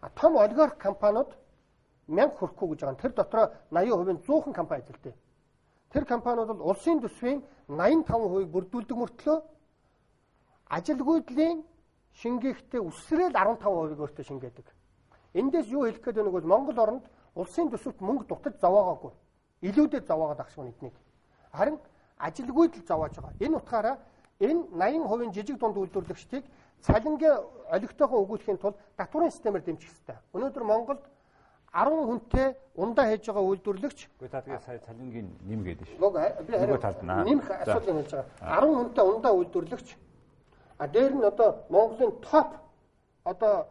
А том олигарх компаниуд мянга хүрэхгүй гэж байгаа. Тэр дотроо 80% нь 100хан компани эзэлдэг. Тэр компаниуд бол улсын төсвийн 85%-ийг бүрдүүлдэг мөртлөө ажилгүйдлийн шингээхдээ үсрээл 15%-ийг өөртөө шингээдэг. Эндээс юу хэлэх гээд байна вэ? Монгол оронд улсын төсөвт мөнгө дутаж зовоогоогүй. Илүүдэд зовоогоод ахшгүй нэгнийг. Харин ажилгүйд л зовоож байгаа. Энэ утгаараа энэ 80% жижиг дунд үйлдвэрлэгчдийг цалингийн олигтойгоо өгүүлэхийн тулд татварын системээр дэмжих хэрэгтэй. Өнөөдөр Монголд 10 хүнтэй ундаа хийж байгаа үйлдвэрлэгч Гэхдээ та тэгээ сая цалингийн нэм гэдэг шүү. Би харин нэмэх асуудлыг хэлж байгаа. 10 хүнтэй ундаа үйлдвэрлэгч а дээр нь одоо Монголын топ одоо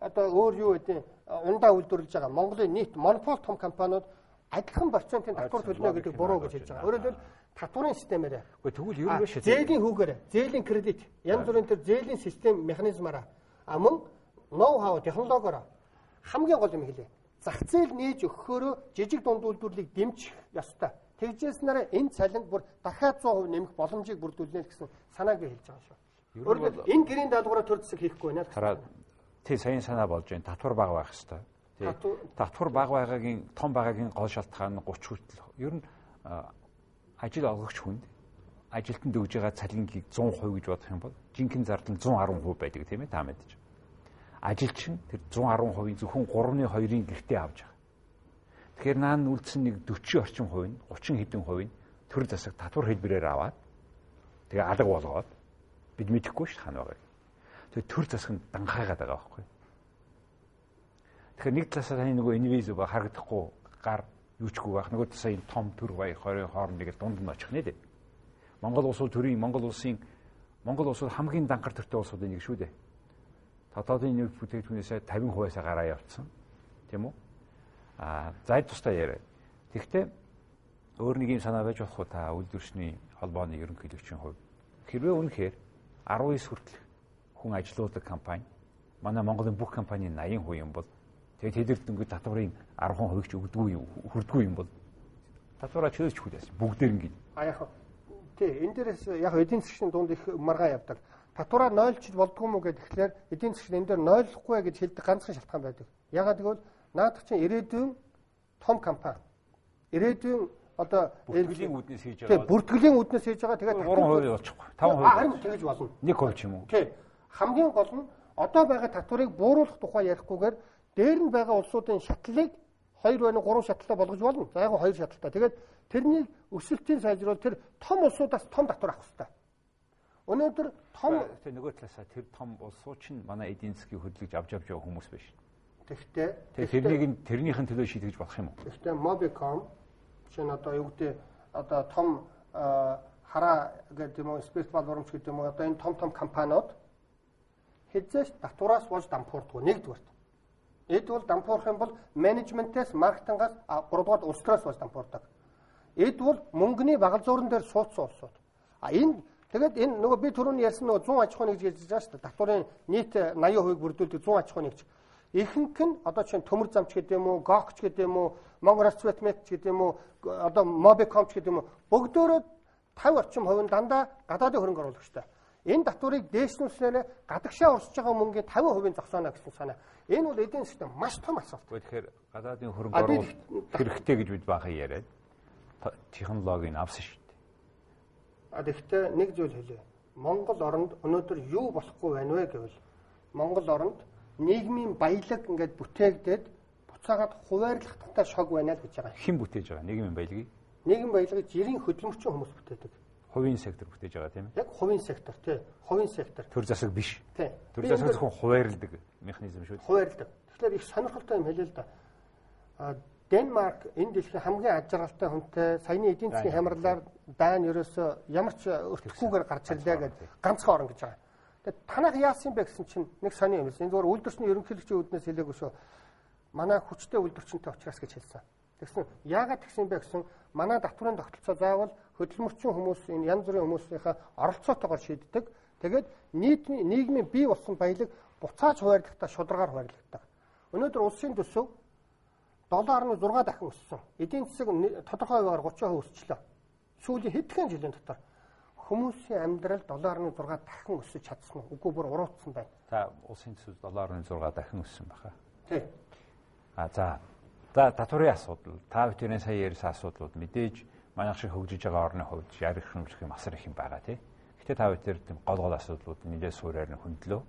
одоо өөр юу гэдэг ундаа үйлдвэрлэж байгаа Монголын нийт монопол том компаниуд адилхан процентын татвар төлнө гэдэг буруу гэж хэлж байгаа. Өөрөөр хэлбэл татварын системээр. Гэхдээ тэгвэл ер нь биш. Зээлийн хүүгээр, зээлийн кредит, янз бүрийн төр зээлийн систем механизмаараа а мөн ноу хау технологиороо хамгийн гол юм хэлээ. Зах зээл нээж өгөхөөрөө жижиг дунд үйлдвэрлэлийг дэмжих ёстой. Тэгжээснээр энэ цалинг бүр дахиад 100% нэмэх боломжийг бүрдүүлнэ гэсэн санааг би хэлж байгаа шүү. Өөрөөр энэ гэрийн даалгавраа төр зэсэг хийхгүй байна. Хараа тий сайн санаа болж байна. Татвар бага байх ёстой татвар бага байгаагийн том байгаагийн гол шалтгаан 30 хүртэл ер нь ажил олгогч хүнд ажилтанд өгж байгаа цалингийг 100% гэж бодох юм бол жинхэнэ зардал 110% байдаг тийм ээ та мэдэж. Ажилчин тэр 110%-ийн зөвхөн 3.2-ын гэртээ авч байгаа. Тэгэхээр наан үлдсэн нэг 40 орчим хувь нь 30 хэдэн хувь нь төр засаг татвар хэлбэрээр аваад тэгээ алга болгоод бид мэдэхгүй ш хана байгааг. Тэгээ төр засаг нь данхаагаад байгаа байхгүй. Тэгэхээр нэг талаасаа таны нөгөө инвизив харагдахгүй гар юучгүй байх. Нөгөө талаасаа энэ том төр баяр хорийн хоорондыг дунд нь очих нэ дээ. Монгол улс төрийн Монгол улсын Монгол улсууд хамгийн дангар төртэй улсуудын нэг шүү дээ. Дотоодын нэр бүтээгдэхүүнээсээ 50%-аас гараа явцсан. Тийм үү? Аа, зайд тустай яриа. Тэгэхдээ өөр нэг юм санаа байж болох уу та үйлдвэрчний холбооны ерөнхийлөгчийн хувьд хэрвээ үнэхээр 19 хүртэл хүн ажилуулдаг компани манай Монголын бүх компани 80% юм бол тэгээд тэдэрт ингээд татварын 10% ч өгдөггүй юм хүрдэггүй юм бол татвараа чөөж хүлээс бүгдээр ингээд А яг тий энэ дээрээс яг эдийн засгийн дунд их маргаа явдаг. Татвараа 0 ч болдгоо мó гэхэд тэгэхээр эдийн засгийн энэ дээр 0хгүй гэж хэлдэг ганцхан шалтгаан байдаг. Ягаад гэвэл наадах чинь ирээдүйн том компани. Ирээдүйн одоо бүртгэлийн үүднээс хийж тий байгаа. бүртгэлийн үүднээс хийж байгаа. Тэгээд 3% болчихгүй. 5% харин тэгж болно. 1% ч юм уу. Тий. Хамгийн гол нь одоо байгаа татварыг бууруулах тухай ярихгүйгээр дээр нь байгаа улсуудын шатлалыг хоёр байна уу гурван шатлалтай болгож болно. За яг хоёр шатлалтай. Тэгээд тэрнийг өсөлтийн сайжруул тэр том улсуудаас том татвар авах хэрэгтэй. Өнөөдөр том нөгөө талаасаа тэр том улсууд чинь манай эдийн засгийг хөдөлгөж авч авч явах хүмүүс биш. тэгтээ тэрнийг нь тэрнийхэн төлөө шийдэж болох юм уу? Гэхдээ Mobicom чинь одоо юу гэдэг одоо том хараа гэдэг юм уу спирт балуурамч гэдэг юм уу одоо энэ том том компаниуд хязгаарч татвараас болж дампуурдаг нэгдүгээрт. Эд бол дампуурах юм бол менежментээс маркетингаас а, гуравдугаар улсраас болж дампуурдаг. Эд бол мөнгөний багалзуурн дээр суудсан улсууд. А энэ тэгээд энэ нөгөө би түрүүний ярьсан нөгөө 100 аж ахуй нэгж гэж байгаа шүү дээ. Татварын нийт 80% бүрдүүлдэг 100 аж ахуй нэгж. Ихэнх нь одоо чинь төмөр замч гэдэг юм уу, гокч гэдэг юм уу, Монгорсветмет гэдэг юм уу, одоо Mobicom гэдэг юм уу бүгдөө 50 орчим хувь нь дандаа гадаадын хөрөнгө оруулагчтай. Энэ татварыг дээшлүүлснээр гадагшаа урсж байгаа мөнгөний 50% зогсооно гэсэн санаа. Энэ бол эдийн засгийн маш том асуулт. Тэгэхээр гадаадын хөрөнгө оруулалт хэрэгтэй гэж бид баахан яриад нь авсан шүү дээ. А тэгэхдээ нэг зүйл хэлье. Монгол оронд өнөөдөр юу болохгүй байна вэ гэвэл Монгол оронд нийгмийн баялаг ингээд бүтээгдээд буцаагаад хуваарлахдагтай шог байна л гэж байгаа. Хэн бүтээж байгаа нийгмийн баялагийг? Нийгэм баялагыг жирийн хөдөлмөрчин хүмүүс бүтээдэг. Хувийн сектор бүтээж байгаа тийм ээ. Яг хувийн сектор тий. Хувийн сектор Төр засаг биш. тий. Төр засаг зөвхөн хуваарлдаг механизм шүү дээ. хуваарлаг. Тэгэхээр их сонирхолтой юм хэлээ л да. А Денмарк энэ дэлхийн хамгийн аж аргалтай хүнтэй саяны эдийн засгийн хямралаар Даан ерөөсөө ямар ч өртөхгүйгээр гарч ирлээ гэдэг ганцхан орн гэж байгаа. Тэгээд танах яасан бэ гэсэн чинь нэг сони юм. Энэ зүгээр үйлдвэрчний ерөнхийлөгчийн үүднээс хэлээгүй шүү. Манай хүчтэй үйлдвэрчэнтэй уулзраас гэж хэлсэн. Тэгсэн яагаад тэгсэн бэ гэсэн манай татварын тогтолцоо заавал хөдөлмөрчин хүмүүс энэ янз бүрийн хүмүүсийнхаа оролцоотойгоор шийддэг. Тэгээд нийтмийн нийгмийн бий болсон баялаг буцааж хуваарлахтаа шударгаар хуваарлагддаг. Өнөөдөр улсын төсөв 7.6 дахин өссөн. Эдийн засаг тодорхой хувиар 30% өсчлөө. Сүүлийн хэдхэн жилийн дотор хүмүүсийн амьдрал 7.6 дахин өсөж чадсан уу? Үгүй бүр уруутсан байна. За улсын төсөв 7.6 дахин өссөн баха. Тий. А за за татварын асуудал, та бүхэн сая ярьсан асуудлууд мэдээж манайх шиг хөгжиж байгаа орны хувьд ярих хэмжих юм асар их юм байгаа тий. Гэтэ та бүхэн тийм гол гол асуудлууд нэлээд суурьаар нь хөндлөө.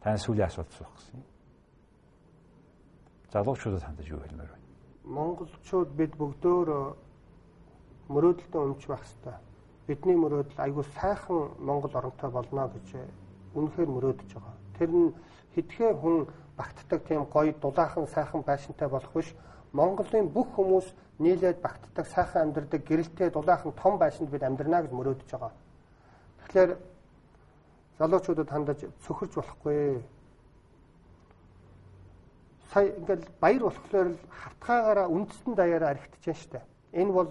Таны сүүлийн асуулт суух гэсэн. Залуучуудад хандаж юу хэлмээр байна? Монголчууд бид бүгдөө мөрөөдөлтөд өмч байх хэрэгтэй. Бидний мөрөөдөл айгүй сайхан Монгол оронтой болно гэж үнэхээр мөрөөдөж байгаа. Тэр нь хэдхэн хүн багтдаг тийм гоё дулаахан сайхан байшинтай болох биш. Монголын бүх хүмүүс нийлээд багтдаг сайхан амьдардаг гэрэлтэй дулаахан том байшинд бид амьдрна гэж мөрөөдөж байгаа. Тэгэхээр залуучуудад хандаж цөхөрж болохгүй сая ингээл баяр болохоор л хавтгаагаараа үндэстэн даяараа архитэж штэ. Энэ бол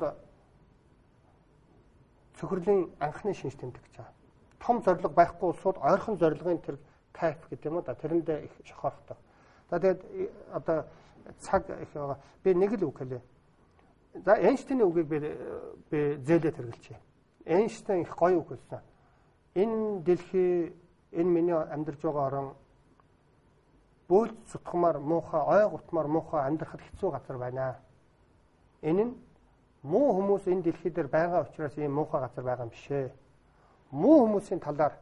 цөхрлийн анхны шинж тэмдэг гэж байгаа. Том зориг байхгүй улсууд ойрхон зорилгын тэр кайф гэдэг юм уу да тэрэндээ их шохоорхдог. За тэгээд э, одоо цаг их байгаа. Би нэг л үг хэлээ. За Эйнштейний үгийг би би зээлээд хэрэгэлчихье. Эйнштейн их гоё үг хэлсэн. Энэ дэлхий энэ миний амьдарч байгаа орон бөөлж сутгамаар муухай, ой гутмаар муухай амьдрахад хэцүү газар байна. Энэ нь муу хүмүүс энэ дэлхий дээр байгаа учраас ийм муухай газар байгаа юм бишээ. Муу хүмүүсийн талаар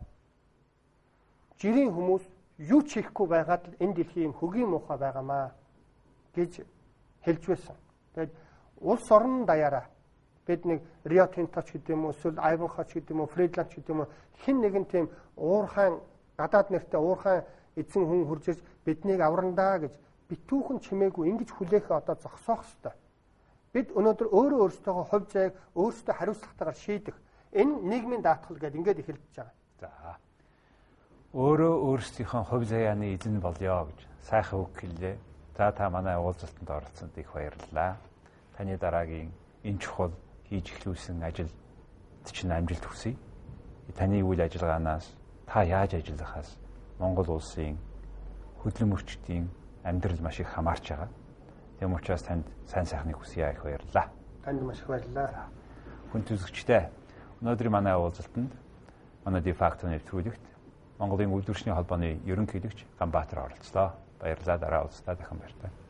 жирийн хүмүүс юу ч хийхгүй байгаад л энэ дэлхийн хөгийн муухай байгаамаа гэж хэлж байсан. Тэгээд улс орон даяараа бид нэг Рио Тинточ гэдэг юм уу эсвэл Айвенхоч гэдэг юм уу Фридланд гэдэг юм уу хин нэгэн тийм уурхайн гадаад нэртэй уурхайн эзэн хүн хурж ирж биднийг аврандаа гэж битүүхэн чимээгүй ингэж хүлээх одоо зогсоох ёстой. Бид өнөөдөр өөрөө өөрсдөө хувь зайг өөрсдөө хариуцлагатайгаар шийдэх. Энэ нийгмийн даатгал гэдэг ингээд эхэлж байгаа. За. Өөрөө өөрсдийнхөө хувь заяаны эзэн болёо гэж сайхан үг хэллээ. За та манай уулзалтанд оролцсонд их баярлалаа. Таны дараагийн энэ чухал хийж эхлүүлсэн ажилд чинь амжилт хүсье. Таны үйл ажиллагаанаас та яаж ажиллахаас Монгол улсын хөдлөм өрчтийн амьдрал маш их хамаарч байгаа. Тэм учраас танд сайн сайхныг хүсье их баярлалаа. Танд маш их баярлалаа. Хүн төзөгчтэй өнөөдрийн манай уулзалтанд манай дефакто нэвтрүүлэгт Монголын үйлдвэрчний холбооны ерөнхийлөгч Ганбаатар оролцлоо. Баярлалаа дараа уулзлаа дахин баярлалаа.